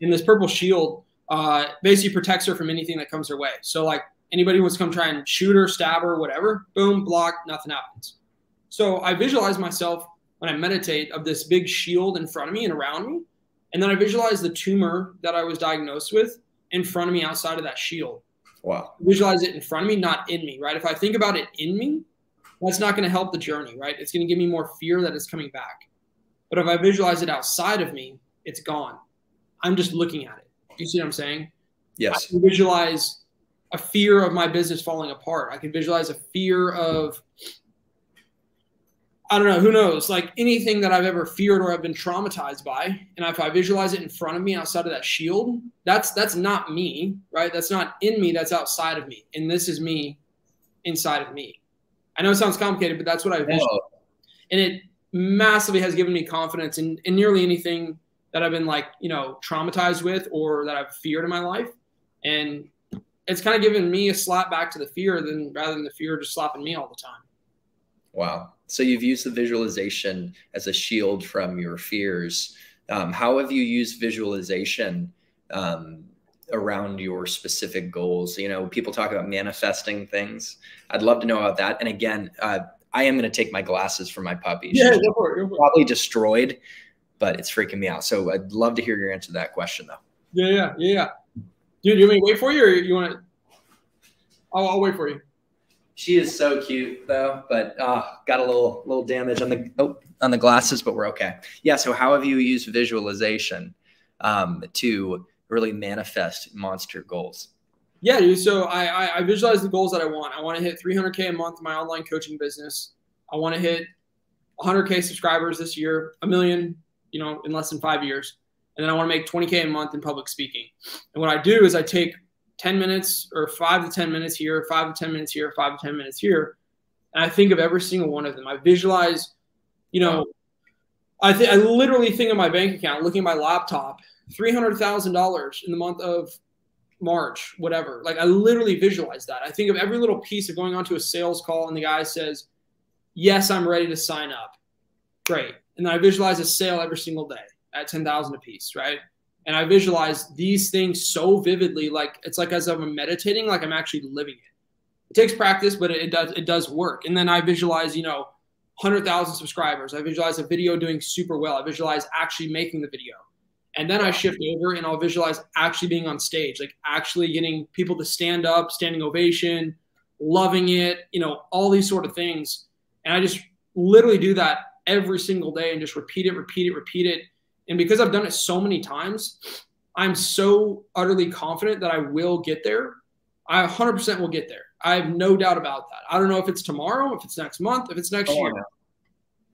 Speaker 2: and this purple shield uh, basically protects her from anything that comes her way. So like anybody wants to come try and shoot her, stab her, whatever, boom, block, nothing happens. So I visualize myself when I meditate of this big shield in front of me and around me, and then I visualize the tumor that I was diagnosed with in front of me outside of that shield.
Speaker 1: Wow.
Speaker 2: Visualize it in front of me, not in me, right? If I think about it in me, that's not going to help the journey, right? It's going to give me more fear that it's coming back. But if I visualize it outside of me, it's gone. I'm just looking at it. You see what I'm saying?
Speaker 1: Yes.
Speaker 2: I can visualize a fear of my business falling apart. I can visualize a fear of I don't know, who knows? Like anything that I've ever feared or I've been traumatized by, and if I visualize it in front of me outside of that shield, that's that's not me, right? That's not in me, that's outside of me. And this is me inside of me. I know it sounds complicated, but that's what I visualize. And it massively has given me confidence in, in nearly anything that I've been like, you know, traumatized with or that I've feared in my life. And it's kind of given me a slap back to the fear than rather than the fear just slapping me all the time.
Speaker 1: Wow. So you've used the visualization as a shield from your fears. Um, how have you used visualization um, around your specific goals? You know, people talk about manifesting things. I'd love to know about that. And again, uh, I am going to take my glasses for my puppy.
Speaker 2: Yeah, go for it, go for
Speaker 1: it. Probably destroyed, but it's freaking me out. So I'd love to hear your answer to that question, though.
Speaker 2: Yeah, yeah, yeah. Dude, you want me to wait for you, or you want to? I'll, I'll wait for you.
Speaker 1: She is so cute though, but uh, got a little little damage on the oh, on the glasses, but we're okay. Yeah. So how have you used visualization um, to really manifest monster goals?
Speaker 2: Yeah, dude. So I, I, I visualize the goals that I want. I want to hit 300k a month in my online coaching business. I want to hit 100k subscribers this year, a million, you know, in less than five years, and then I want to make 20k a month in public speaking. And what I do is I take 10 minutes or five to 10 minutes here, five to 10 minutes here, five to 10 minutes here. And I think of every single one of them. I visualize, you know, I think I literally think of my bank account, looking at my laptop, $300,000 in the month of March, whatever. Like I literally visualize that. I think of every little piece of going onto a sales call and the guy says, yes, I'm ready to sign up. Great. And and then I visualize a sale every single day at 10,000 a piece, right? And I visualize these things so vividly, like it's like as I'm meditating, like I'm actually living it. It takes practice, but it, it does it does work. And then I visualize, you know, 100,000 subscribers. I visualize a video doing super well. I visualize actually making the video. And then I shift over and I'll visualize actually being on stage, like actually getting people to stand up, standing ovation, loving it, you know, all these sort of things. And I just literally do that every single day and just repeat it, repeat it, repeat it. And because I've done it so many times, I'm so utterly confident that I will get there. I 100% will get there. I have no doubt about that. I don't know if it's tomorrow, if it's next month, if it's next year,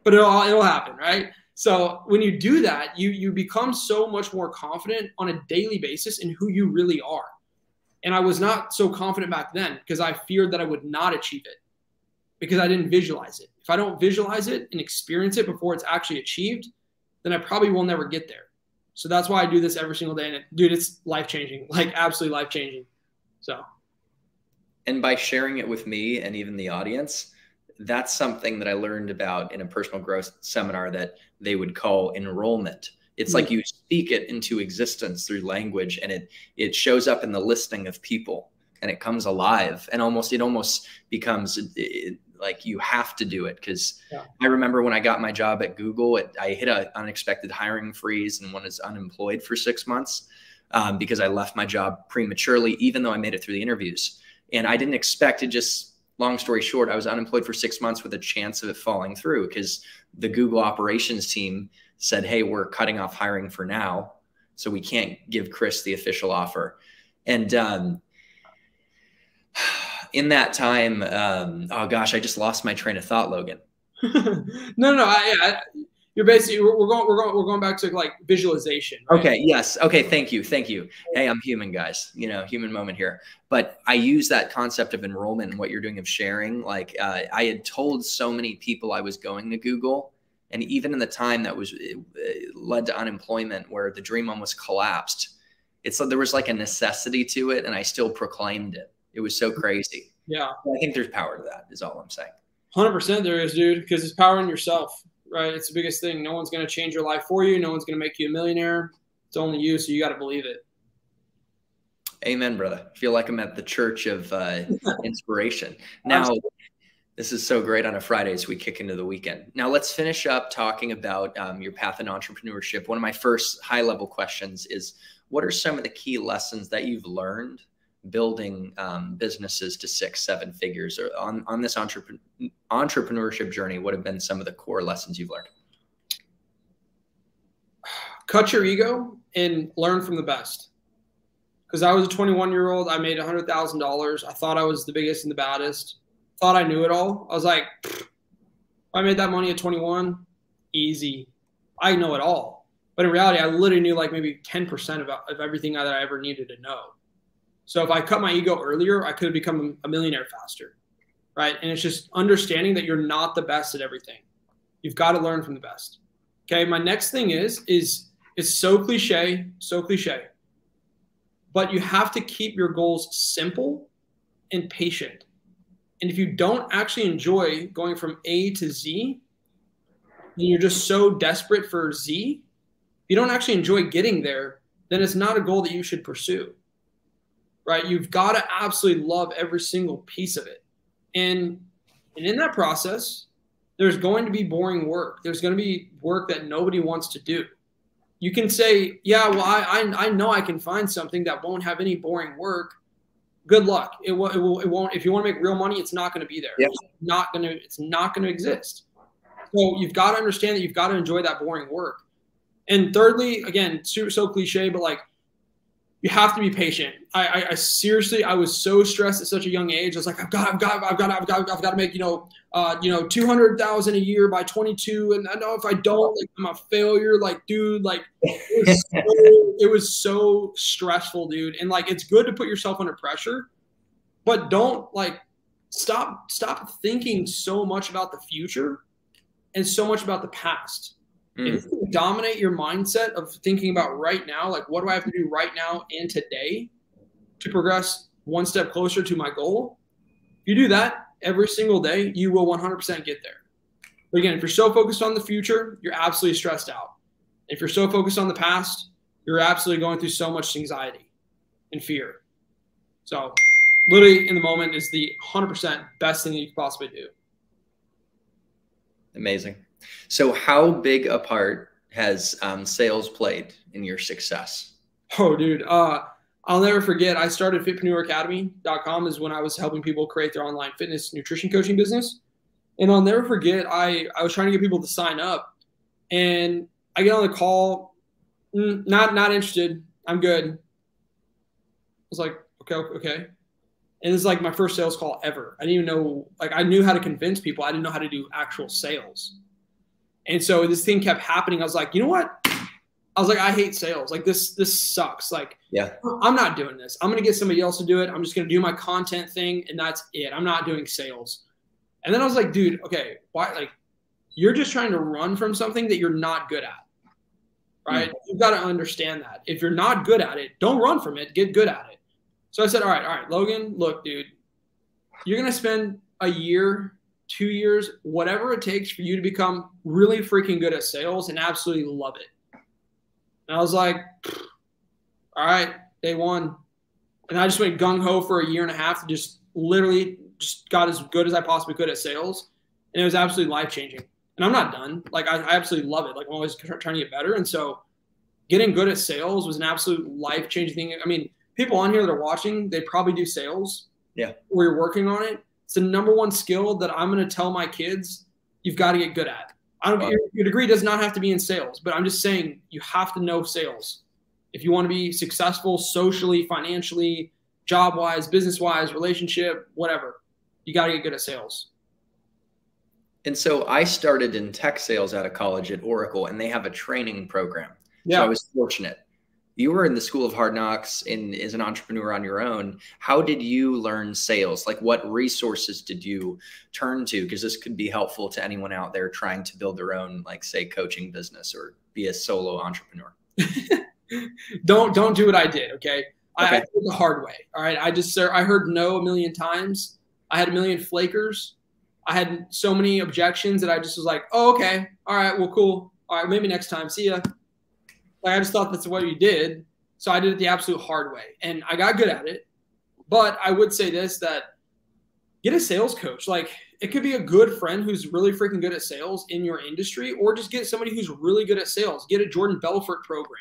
Speaker 2: but it'll, it'll happen, right? So when you do that, you you become so much more confident on a daily basis in who you really are. And I was not so confident back then because I feared that I would not achieve it because I didn't visualize it. If I don't visualize it and experience it before it's actually achieved, then I probably will never get there. So that's why I do this every single day. And it, dude, it's life changing, [laughs] like absolutely life changing. So,
Speaker 1: and by sharing it with me and even the audience, that's something that I learned about in a personal growth seminar that they would call enrollment. It's like hmm. you speak it into existence through language and it it shows up in the listing of people and it comes alive and almost it almost becomes it, like you have to do it because yeah. I remember when I got my job at Google, it, I hit an unexpected hiring freeze and was unemployed for six months um, because I left my job prematurely, even though I made it through the interviews. And I didn't expect to just long story short, I was unemployed for six months with a chance of it falling through because the Google operations team said, Hey, we're cutting off hiring for now. So we can't give Chris the official offer. And um, in that time, um, oh gosh, I just lost my train of thought, Logan. [laughs]
Speaker 2: no, no, I, I, you're basically we're, going we're going we're going back to like visualization.
Speaker 1: Right? Okay. Yes. Okay. Thank you. Thank you. Hey, I'm human, guys. You know, human moment here. But I use that concept of enrollment and what you're doing of sharing. Like uh, I had told so many people I was going to Google, and even in the time that was led to unemployment, where the dream almost collapsed, it's like there was like a necessity to it, and I still proclaimed it. It was so crazy.
Speaker 2: Yeah.
Speaker 1: I think there's power to that. Is all I'm saying.
Speaker 2: Hundred percent, there is, dude. Because it's power in yourself right? It's the biggest thing. No one's going to change your life for you. No one's going to make you a millionaire. It's only you, so you got to believe it.
Speaker 1: Amen, brother. I feel like I'm at the church of uh, [laughs] inspiration. Now, this is so great on a Friday as we kick into the weekend. Now, let's finish up talking about um, your path in entrepreneurship. One of my first high level questions is what are some of the key lessons that you've learned building um, businesses to six, seven figures or on, on this entrepreneur, entrepreneurship journey? What have been some of the core lessons you've learned?
Speaker 2: Cut your ego and learn from the best. Because I was a 21 year old, I made $100,000. I thought I was the biggest and the baddest. Thought I knew it all. I was like, I made that money at 21, easy. I know it all. But in reality, I literally knew like maybe 10% of, of everything that I ever needed to know. So if I cut my ego earlier, I could have become a millionaire faster. Right. And it's just understanding that you're not the best at everything. You've got to learn from the best. Okay. My next thing is, is it's so cliche, so cliche. But you have to keep your goals simple and patient. And if you don't actually enjoy going from A to Z, and you're just so desperate for Z, if you don't actually enjoy getting there, then it's not a goal that you should pursue right? You've got to absolutely love every single piece of it. And and in that process, there's going to be boring work. There's going to be work that nobody wants to do. You can say, yeah, well, I, I, I know I can find something that won't have any boring work. Good luck. It will, it will, it won't, if you want to make real money, it's not going to be there. Yep. It's not going to, it's not going to exist. So you've got to understand that you've got to enjoy that boring work. And thirdly, again, so, so cliche, but like you have to be patient. I, I, I, seriously, I was so stressed at such a young age. I was like, I've got, I've got, I've got, I've got, I've got to make, you know, uh, you know, two hundred thousand a year by twenty two, and I know if I don't, like, I'm a failure. Like, dude, like, it was, [laughs] so, it was so stressful, dude. And like, it's good to put yourself under pressure, but don't like stop, stop thinking so much about the future and so much about the past Mm. If you dominate your mindset of thinking about right now, like what do I have to do right now and today to progress one step closer to my goal? If you do that every single day, you will 100% get there. But again, if you're so focused on the future, you're absolutely stressed out. If you're so focused on the past, you're absolutely going through so much anxiety and fear. So, literally in the moment is the 100% best thing you could possibly do.
Speaker 1: Amazing. So, how big a part has um, sales played in your success?
Speaker 2: Oh, dude. Uh, I'll never forget. I started fitpreneuracademy.com is when I was helping people create their online fitness nutrition coaching business. And I'll never forget, I, I was trying to get people to sign up. And I get on the call, mm, not not interested. I'm good. I was like, okay, okay. And it's like my first sales call ever. I didn't even know, like, I knew how to convince people. I didn't know how to do actual sales. And so this thing kept happening. I was like, you know what? I was like, I hate sales. Like this, this sucks. Like,
Speaker 1: yeah,
Speaker 2: I'm not doing this. I'm gonna get somebody else to do it. I'm just gonna do my content thing, and that's it. I'm not doing sales. And then I was like, dude, okay, why? Like, you're just trying to run from something that you're not good at, right? Mm-hmm. You've got to understand that. If you're not good at it, don't run from it. Get good at it. So I said, all right, all right, Logan, look, dude, you're gonna spend a year two years, whatever it takes for you to become really freaking good at sales and absolutely love it. And I was like, all right, day one. And I just went gung ho for a year and a half, just literally just got as good as I possibly could at sales. And it was absolutely life changing. And I'm not done. Like, I, I absolutely love it. Like, I'm always trying to get better. And so getting good at sales was an absolute life changing thing. I mean, people on here that are watching, they probably do sales.
Speaker 1: Yeah.
Speaker 2: Or you're working on it. It's the number one skill that I'm going to tell my kids you've got to get good at. I don't. Your, your degree does not have to be in sales, but I'm just saying you have to know sales if you want to be successful socially, financially, job wise, business wise, relationship, whatever. You got to get good at sales.
Speaker 1: And so I started in tech sales out of college at Oracle, and they have a training program.
Speaker 2: Yeah.
Speaker 1: So I was fortunate you were in the school of hard knocks and as an entrepreneur on your own. How did you learn sales? Like what resources did you turn to? Because this could be helpful to anyone out there trying to build their own like say coaching business or be a solo entrepreneur. [laughs]
Speaker 2: Don't don't do what i did okay, okay. I, I did the hard way all right? I just i heard no a million times. I had a million flakers. I had so many objections that i just was like oh okay. All right well cool. All right maybe next time. See ya like I just thought that's what you did. So I did it the absolute hard way. And I got good at it. But I would say this that get a sales coach. Like it could be a good friend who's really freaking good at sales in your industry, or just get somebody who's really good at sales. Get a Jordan Belfort program,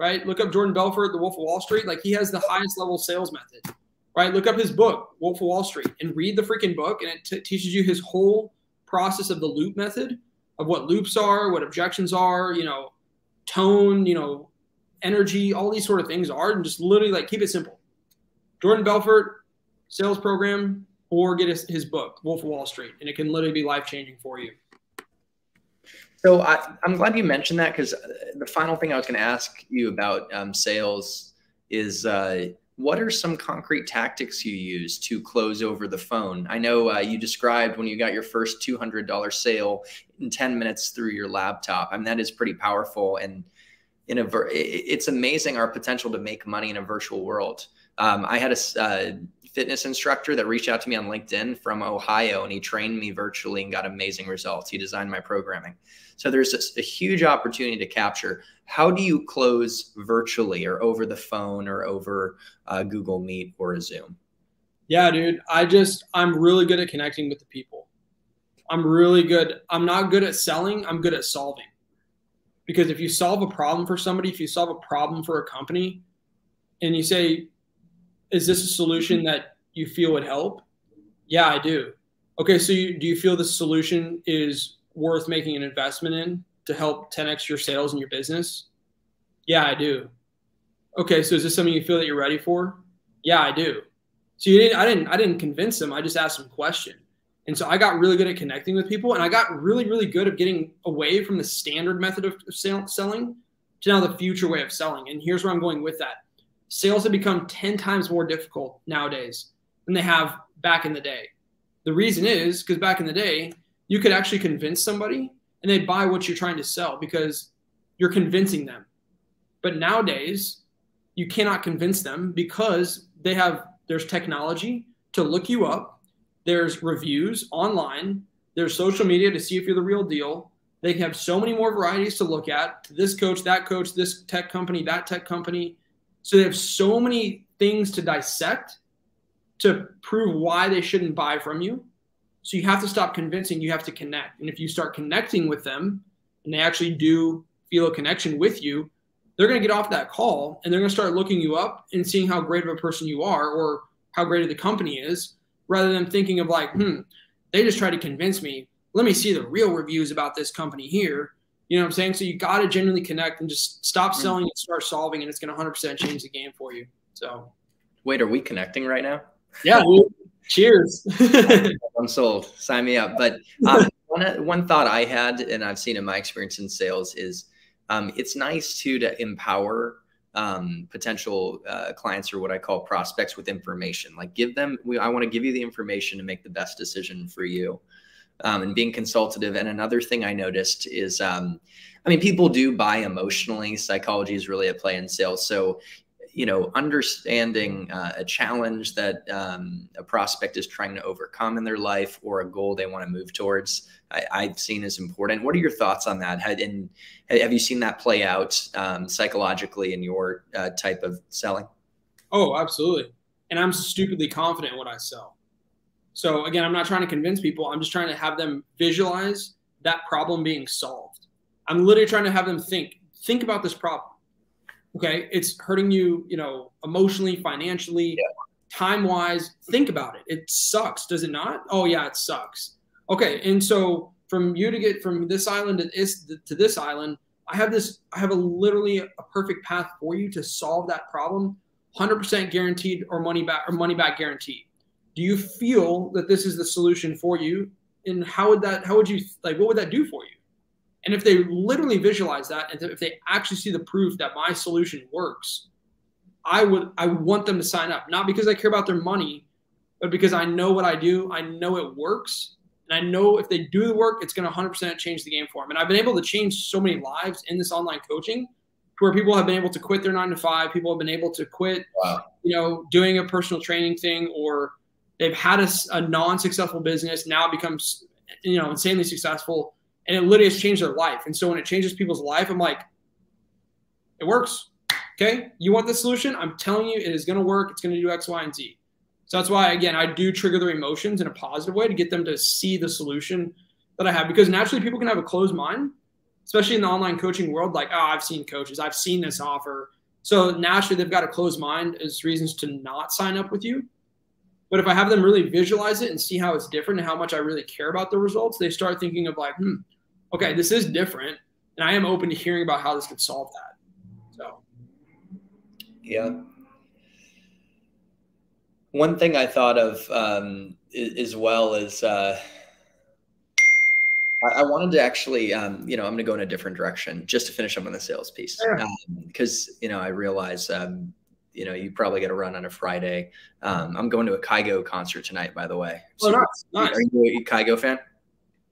Speaker 2: right? Look up Jordan Belfort, The Wolf of Wall Street. Like he has the highest level sales method, right? Look up his book, Wolf of Wall Street, and read the freaking book. And it t- teaches you his whole process of the loop method of what loops are, what objections are, you know, tone, you know, energy, all these sort of things are, and just literally like keep it simple. Jordan Belfort sales program, or get his, his book, Wolf of Wall Street, and it can literally be life changing for you.
Speaker 1: So I, am glad you mentioned that because the final thing I was going to ask you about um, sales is uh, what are some concrete tactics you use to close over the phone? I know uh, you described when you got your first $200 sale in 10 minutes through your laptop. I mean, that is pretty powerful. And in a, it's amazing our potential to make money in a virtual world. Um, I had a uh, fitness instructor that reached out to me on LinkedIn from Ohio, and he trained me virtually and got amazing results. He designed my programming. So there's a, a huge opportunity to capture. How do you close virtually or over the phone or over uh, Google Meet or a Zoom?
Speaker 2: Yeah, dude. I just, I'm really good at connecting with the people. I'm really good. I'm not good at selling. I'm good at solving. Because if you solve a problem for somebody, if you solve a problem for a company, and you say, "Is this a solution that you feel would help?" Yeah, I do. Okay, so you, do you feel the solution is worth making an investment in to help 10x your sales in your business? Yeah, I do. Okay, so is this something you feel that you're ready for? Yeah, I do. So you didn't I didn't I didn't convince them. I just asked them question. And so I got really good at connecting with people and I got really, really good at getting away from the standard method of selling to now the future way of selling. And here's where I'm going with that. Sales have become 10 times more difficult nowadays than they have back in the day. The reason is because back in the day, you could actually convince somebody and they buy what you're trying to sell because you're convincing them. But nowadays, you cannot convince them because they have there's technology to look you up there's reviews online. there's social media to see if you're the real deal. They have so many more varieties to look at. This coach, that coach, this tech company, that tech company. So they have so many things to dissect to prove why they shouldn't buy from you. So you have to stop convincing, you have to connect. And if you start connecting with them and they actually do feel a connection with you, they're going to get off that call and they're going to start looking you up and seeing how great of a person you are or how great of the company is rather than thinking of like, hmm, they just tried to convince me. Let me see the real reviews about this company here. You know what I'm saying? So you got to genuinely connect and just stop mm-hmm. selling and start solving, and it's going to 100% change the game for you. So,
Speaker 1: wait, are we connecting right now?
Speaker 2: Yeah. Cheers. [laughs]
Speaker 1: I'm sold. Sign me up. But um, [laughs] one, one thought I had, and I've seen in my experience in sales, is um, it's nice too to empower um, potential uh, clients or what I call prospects with information. Like give them, we, I want to give you the information to make the best decision for you. Um, and being consultative. And another thing I noticed is, um, I mean, people do buy emotionally. Psychology is really at play in sales. So you know, understanding uh, a challenge that um, a prospect is trying to overcome in their life or a goal they want to move towards, I, have seen as important. What are your thoughts on that? Had, and have you seen that play out um, psychologically in your uh, type of selling?
Speaker 2: Oh, absolutely. And I'm stupidly confident in what I sell. So again, I'm not trying to convince people. I'm just trying to have them visualize that problem being solved. I'm literally trying to have them think, think about this problem okay it's hurting you you know emotionally financially yeah. time wise think about it. It sucks does it not? Oh yeah it sucks. Okay and so from you to get from this island to this, to this island i have this i have a literally a perfect path for you to solve that problem 100% guaranteed or money back or money back guaranteed. Do you feel that this is the solution for you? And how would that how would you like what would that do for you and if they literally visualize that, and if they actually see the proof that my solution works, I would I would want them to sign up, not because I care about their money, but because I know what I do, I know it works, and I know if they do the work, it's going to 100% change the game for them. And I've been able to change so many lives in this online coaching, where people have been able to quit their nine to five, people have been able to quit, wow. you know, doing a personal training thing, or they've had a, a non-successful business now becomes, you know, insanely successful and it literally has changed their life. And so when it changes people's life, I'm like, it works. Okay. You want this solution? I'm telling you, it is going to work. It's going to do X, Y, and Z. So that's why, again, I do trigger their emotions in a positive way to get them to see the solution that I have because naturally people can have a closed mind, especially in the online coaching world. Like, oh, I've seen coaches, I've seen this offer. So naturally, they've got a closed mind as reasons to not sign up with you. But if I have them really visualize it and see how it's different and how much I really care about the results, they start thinking of like, hmm, okay, this is different, and I am open to hearing about how this could solve that. So,
Speaker 1: yeah. One thing I thought of um, as well is uh, I, wanted to actually, um, you know, I'm going to go in a different direction just to finish up on the sales piece because um, you know I realize um, you know, you probably got to run on a Friday. Um, I'm going to a Kygo concert tonight, by the way.
Speaker 2: So oh, nice. nice.
Speaker 1: Are you a Kygo fan?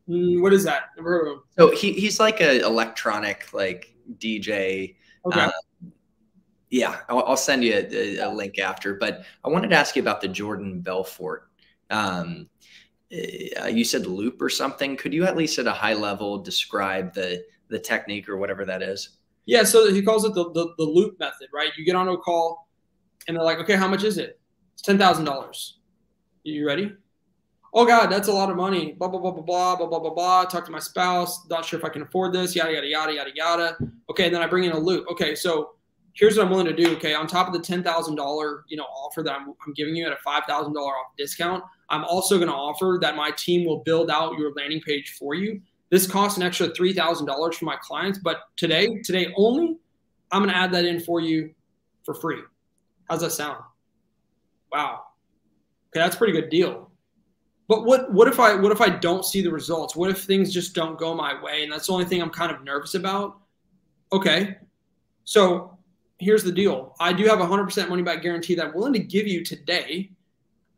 Speaker 2: Mm, what is that? Never heard of him.
Speaker 1: So he, he's like an electronic like DJ. Okay. Uh, yeah, I'll, I'll, send you a, a, link after. But I wanted to ask you about the Jordan Belfort. Um, uh, you said loop or something. Could you at least at a high level describe the the technique or whatever that is?
Speaker 2: Yeah, so he calls it the, the, the loop method, right? You get on a call and they're like, okay, how much is it? It's ten thousand dollars. You ready? Oh God, that's a lot of money. Blah blah blah blah blah blah blah blah blah. Talk to my spouse. Not sure if I can afford this. Yada yada yada yada yada. Okay, then I bring in a loop. Okay, so here's what I'm willing to do. Okay, on top of the ten thousand dollar you know offer that I'm, I'm giving you at a five thousand dollar off discount, I'm also going to offer that my team will build out your landing page for you. This costs an extra three thousand dollars for my clients, but today, today only, I'm going to add that in for you for free. How's that sound? Wow. Okay, that's a pretty good deal. But what what if I what if I don't see the results? What if things just don't go my way? And that's the only thing I'm kind of nervous about. Okay. So here's the deal. I do have a 100% money back guarantee that I'm willing to give you today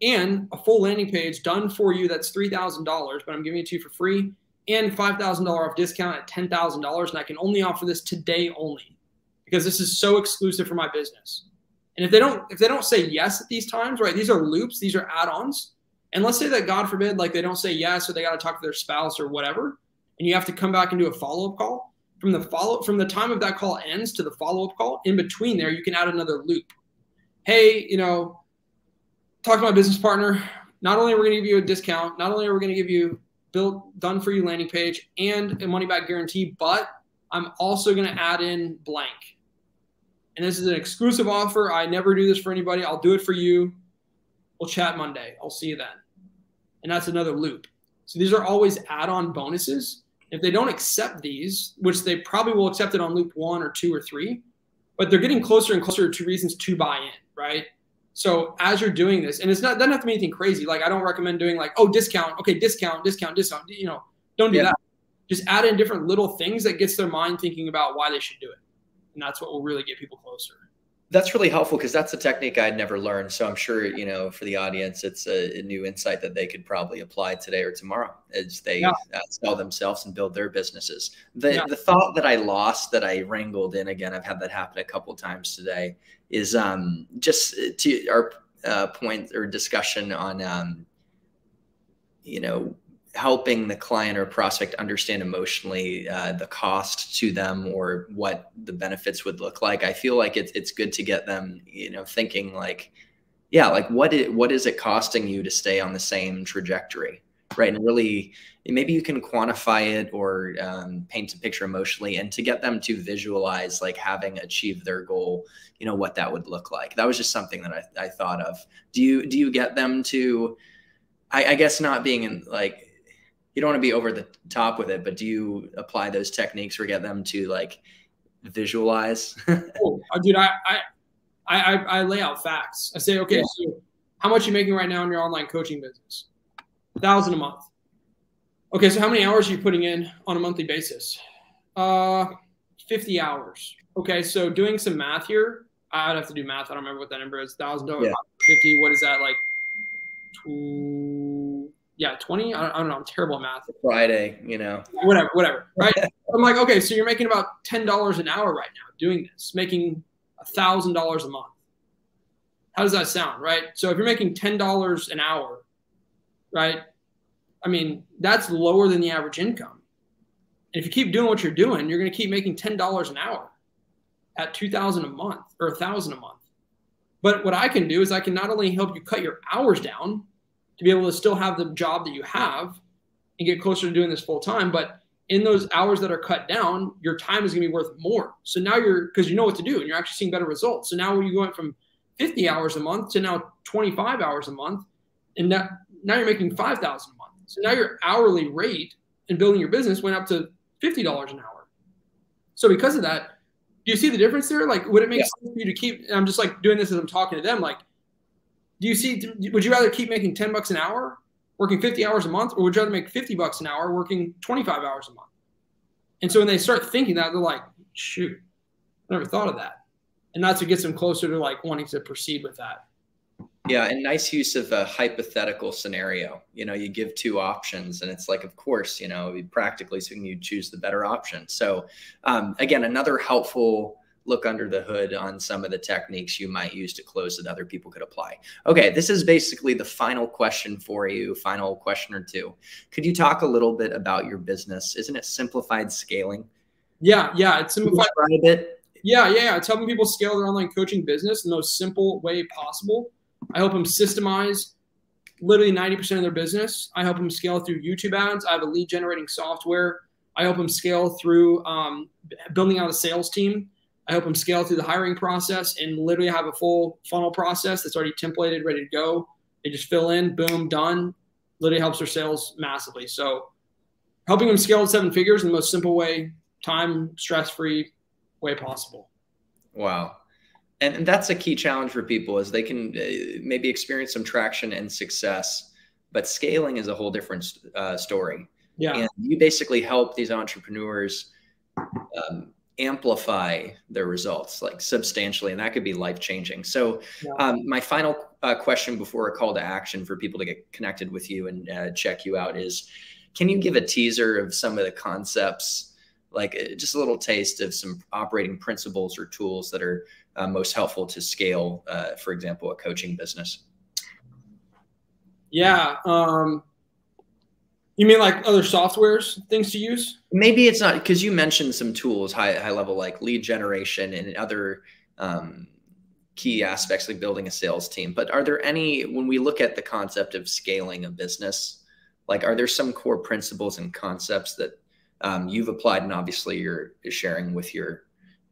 Speaker 2: and a full landing page done for you that's $3,000, but I'm giving it to you for free and $5,000 off discount at $10,000 and I can only offer this today only because this is so exclusive for my business. And if they don't if they don't say yes at these times, right? These are loops, these are add-ons And let's say that God forbid, like they don't say yes or they got to talk to their spouse or whatever, and you have to come back and do a follow up call. From the follow from the time of that call ends to the follow up call, in between there, you can add another loop. Hey, you know, talk to my business partner. Not only are we going to give you a discount, not only are we going to give you built done for you landing page and a money back guarantee, but I'm also going to add in blank. And this is an exclusive offer. I never do this for anybody. I'll do it for you. We'll chat Monday. I'll see you then. And that's another loop. So these are always add on bonuses. If they don't accept these, which they probably will accept it on loop one or two or three, but they're getting closer and closer to reasons to buy in, right? So as you're doing this, and it's not doesn't have to be anything crazy. Like I don't recommend doing like, oh, discount, okay, discount, discount, discount. You know, don't do yeah. that. Just add in different little things that gets their mind thinking about why they should do it, and that's what will really get people closer
Speaker 1: that's really helpful because that's a technique I'd never learned. So I'm sure you know for the audience, it's a, a new insight that they could probably apply today or tomorrow as they yeah. uh, sell themselves and build their businesses. The yeah. the thought that I lost that I wrangled in again, I've had that happen a couple times today, is um, just to our uh, point or discussion on um, you know helping the client or prospect understand emotionally uh, the cost to them or what the benefits would look like i feel like it's, it's good to get them you know thinking like yeah like what is, what is it costing you to stay on the same trajectory right? And really maybe you can quantify it or um, paint a picture emotionally and to get them to visualize like having achieved their goal you know what that would look like. That was just something that i, I thought of. Do you do you get them to I, I guess not being in like you don't want to be over the top with it, but do you apply those techniques or get them to like visualize? [laughs]
Speaker 2: oh, dude, I, I, I, I lay out facts. I say, okay, yeah. so how much are you making right now in your online coaching business? A thousand a month. Okay, so how many hours are you putting in on a monthly basis? Uh, 50 hours. Okay, so doing some math here, I'd have to do math. I don't remember what that number is. Thousand dollars, yeah. fifty. What is that like? Two, yeah, 20. I don't, I don't know. I'm terrible at math.
Speaker 1: Friday, you know.
Speaker 2: Whatever, whatever. [laughs] Right. I'm like, okay, so you're making about $10 an hour right now doing this, making $1,000 a month. How does that sound? Right. So if you're making $10 an hour, right? I mean, that's lower than the average income. And if you keep doing what you're doing, you're going to keep making $10 an hour at 2000 a month or 1000 a month. But what I can do is I can not only help you cut your hours down, to be able to still have the job that you have and get closer to doing this full time. But in those hours that are cut down, your time is going to be worth more. So now you're because you know what to do and you're actually seeing better results. So now when you going from 50 hours a month to now 25 hours a month, and now, now you're making 5,000 a month. So now your hourly rate in building your business went up to $50 an hour. So because of that, do you see the difference there? Like, would it make yeah. sense for you to keep? I'm just like doing this as I'm talking to them. Like, do you see? Would you rather keep making ten bucks an hour, working fifty hours a month, or would you rather make fifty bucks an hour, working twenty five hours a month? And so when they start thinking that, they're like, "Shoot, I never thought of that," and that's what gets them closer to like wanting to proceed with that.
Speaker 1: Yeah, and nice use of a hypothetical scenario. You know, you give two options, and it's like, of course, you know, practically speaking, you choose the better option. So, um, again, another helpful look under the hood on some of the techniques you might use to close that other people could apply. Okay, this is basically the final question for you, final question or two. Could you talk a little bit about your business? Isn't it simplified scaling?
Speaker 2: Yeah, yeah, it's simplified.
Speaker 1: a bit.
Speaker 2: Yeah, yeah, yeah. It's helping people scale their online coaching business in the most simple way possible. I help them systemize literally 90% of their business. I help them scale through YouTube ads. I have a lead generating software. I help them scale through um, building out a sales team. I help them scale through the hiring process and literally have a full funnel process that's already templated, ready to go. They just fill in, boom, done. Literally helps their sales massively. So helping them scale to seven figures in the most simple way, time, stress free way possible.
Speaker 1: Wow. And, and that's a key challenge for people is they can uh, maybe experience some traction and success, but scaling is a whole different uh, story.
Speaker 2: Yeah.
Speaker 1: And you basically help these entrepreneurs um, amplify their results like substantially and that could be life changing so yeah. um, my final uh, question before a call to action for people to get connected with you and uh, check you out is can you give a teaser of some of the concepts like uh, just a little taste of some operating principles or tools that are uh, most helpful to scale uh, for example a coaching business
Speaker 2: Yeah. Um, you mean like other softwares, things to use?
Speaker 1: Maybe it's not because you mentioned some tools, high high level like lead generation and other um, key aspects like building a sales team. But are there any when we look at the concept of scaling a business, like are there some core principles and concepts that um, you've applied and obviously you're sharing with your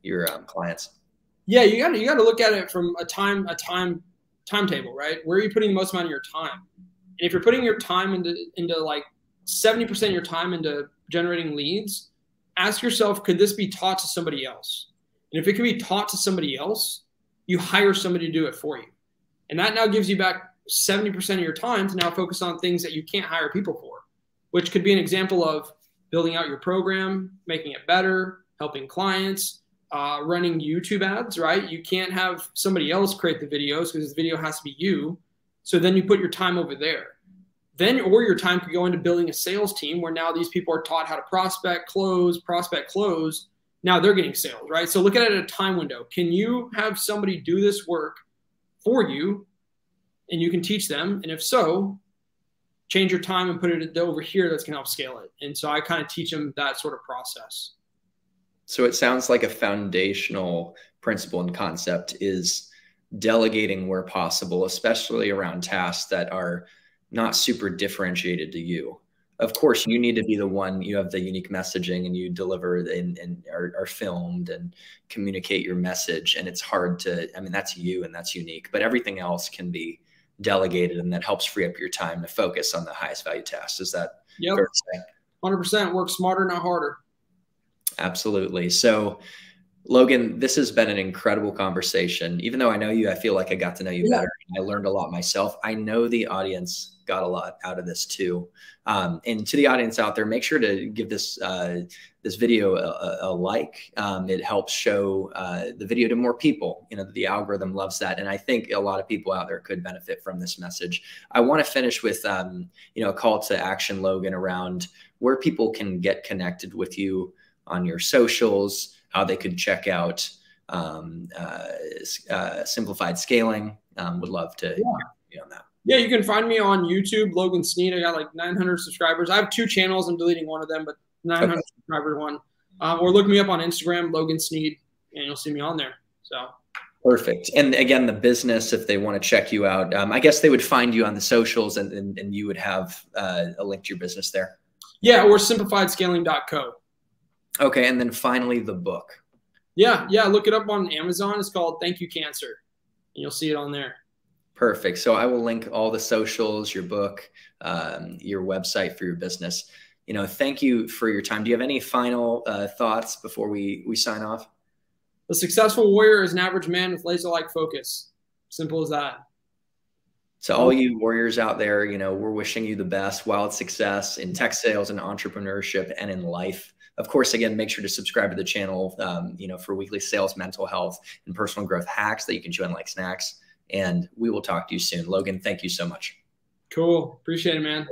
Speaker 1: your um, clients?
Speaker 2: Yeah, you got to you got to look at it from a time a time timetable, right? Where are you putting the most amount of your time? And if you're putting your time into into like 70% of your time into generating leads, ask yourself, could this be taught to somebody else? And if it can be taught to somebody else, you hire somebody to do it for you. And that now gives you back 70% of your time to now focus on things that you can't hire people for, which could be an example of building out your program, making it better, helping clients, uh, running YouTube ads, right? You can't have somebody else create the videos because the video has to be you. So then you put your time over there. Then, or your time could go into building a sales team where now these people are taught how to prospect, close, prospect, close. Now they're getting sales, right? So look at it at a time window. Can you have somebody do this work for you and you can teach them? And if so, change your time and put it over here that's going to help scale it. And so I kind of teach them that sort of process.
Speaker 1: So it sounds like a foundational principle and concept is delegating where possible, especially around tasks that are not super differentiated to you. Of course, you need to be the one, you have the unique messaging and you deliver and, and are, are filmed and communicate your message. And it's hard to, I mean, that's you and that's unique, but everything else can be delegated and that helps free up your time to focus on the highest value tasks. Is that
Speaker 2: yep. 100% work smarter, not harder.
Speaker 1: Absolutely. So, Logan, this has been an incredible conversation. Even though I know you, I feel like I got to know you yeah. better. I learned a lot myself. I know the audience got a lot out of this too. Um, and to the audience out there, make sure to give this uh, this video a, a like. Um, it helps show uh, the video to more people. You know, the algorithm loves that, and I think a lot of people out there could benefit from this message. I want to finish with um, you know a call to action, Logan, around where people can get connected with you on your socials, how they could check out um, uh, uh, simplified scaling. Um, would love to
Speaker 2: yeah. on that. Yeah, you can find me on YouTube, Logan Sneed. I got like 900 subscribers. I have two channels. I'm deleting one of them, but 900 okay. subscriber one. Um, or look me up on Instagram, Logan Sneed, and you'll see me on there. So
Speaker 1: perfect. And again, the business, if they want to check you out, um, I guess they would find you on the socials, and and, and you would have uh, a link to your business there.
Speaker 2: Yeah, or simplifiedscaling.co.
Speaker 1: Okay, and then finally the book.
Speaker 2: Yeah, yeah, look it up on Amazon. It's called Thank You Cancer. And you'll see it on there.
Speaker 1: Perfect. So I will link all the socials, your book, um, your website for your business. You know, thank you for your time. Do you have any final uh, thoughts before we we sign off?
Speaker 2: A successful warrior is an average man with laser-like focus. Simple as that.
Speaker 1: So all you warriors out there, you know, we're wishing you the best, wild success in tech sales and entrepreneurship and in life. Of course, again, make sure to subscribe to the channel, um, you know, for weekly sales, mental health, and personal growth hacks that you can chew on like snacks. And we will talk to you soon. Logan, thank you so much.
Speaker 2: Cool. Appreciate it, man.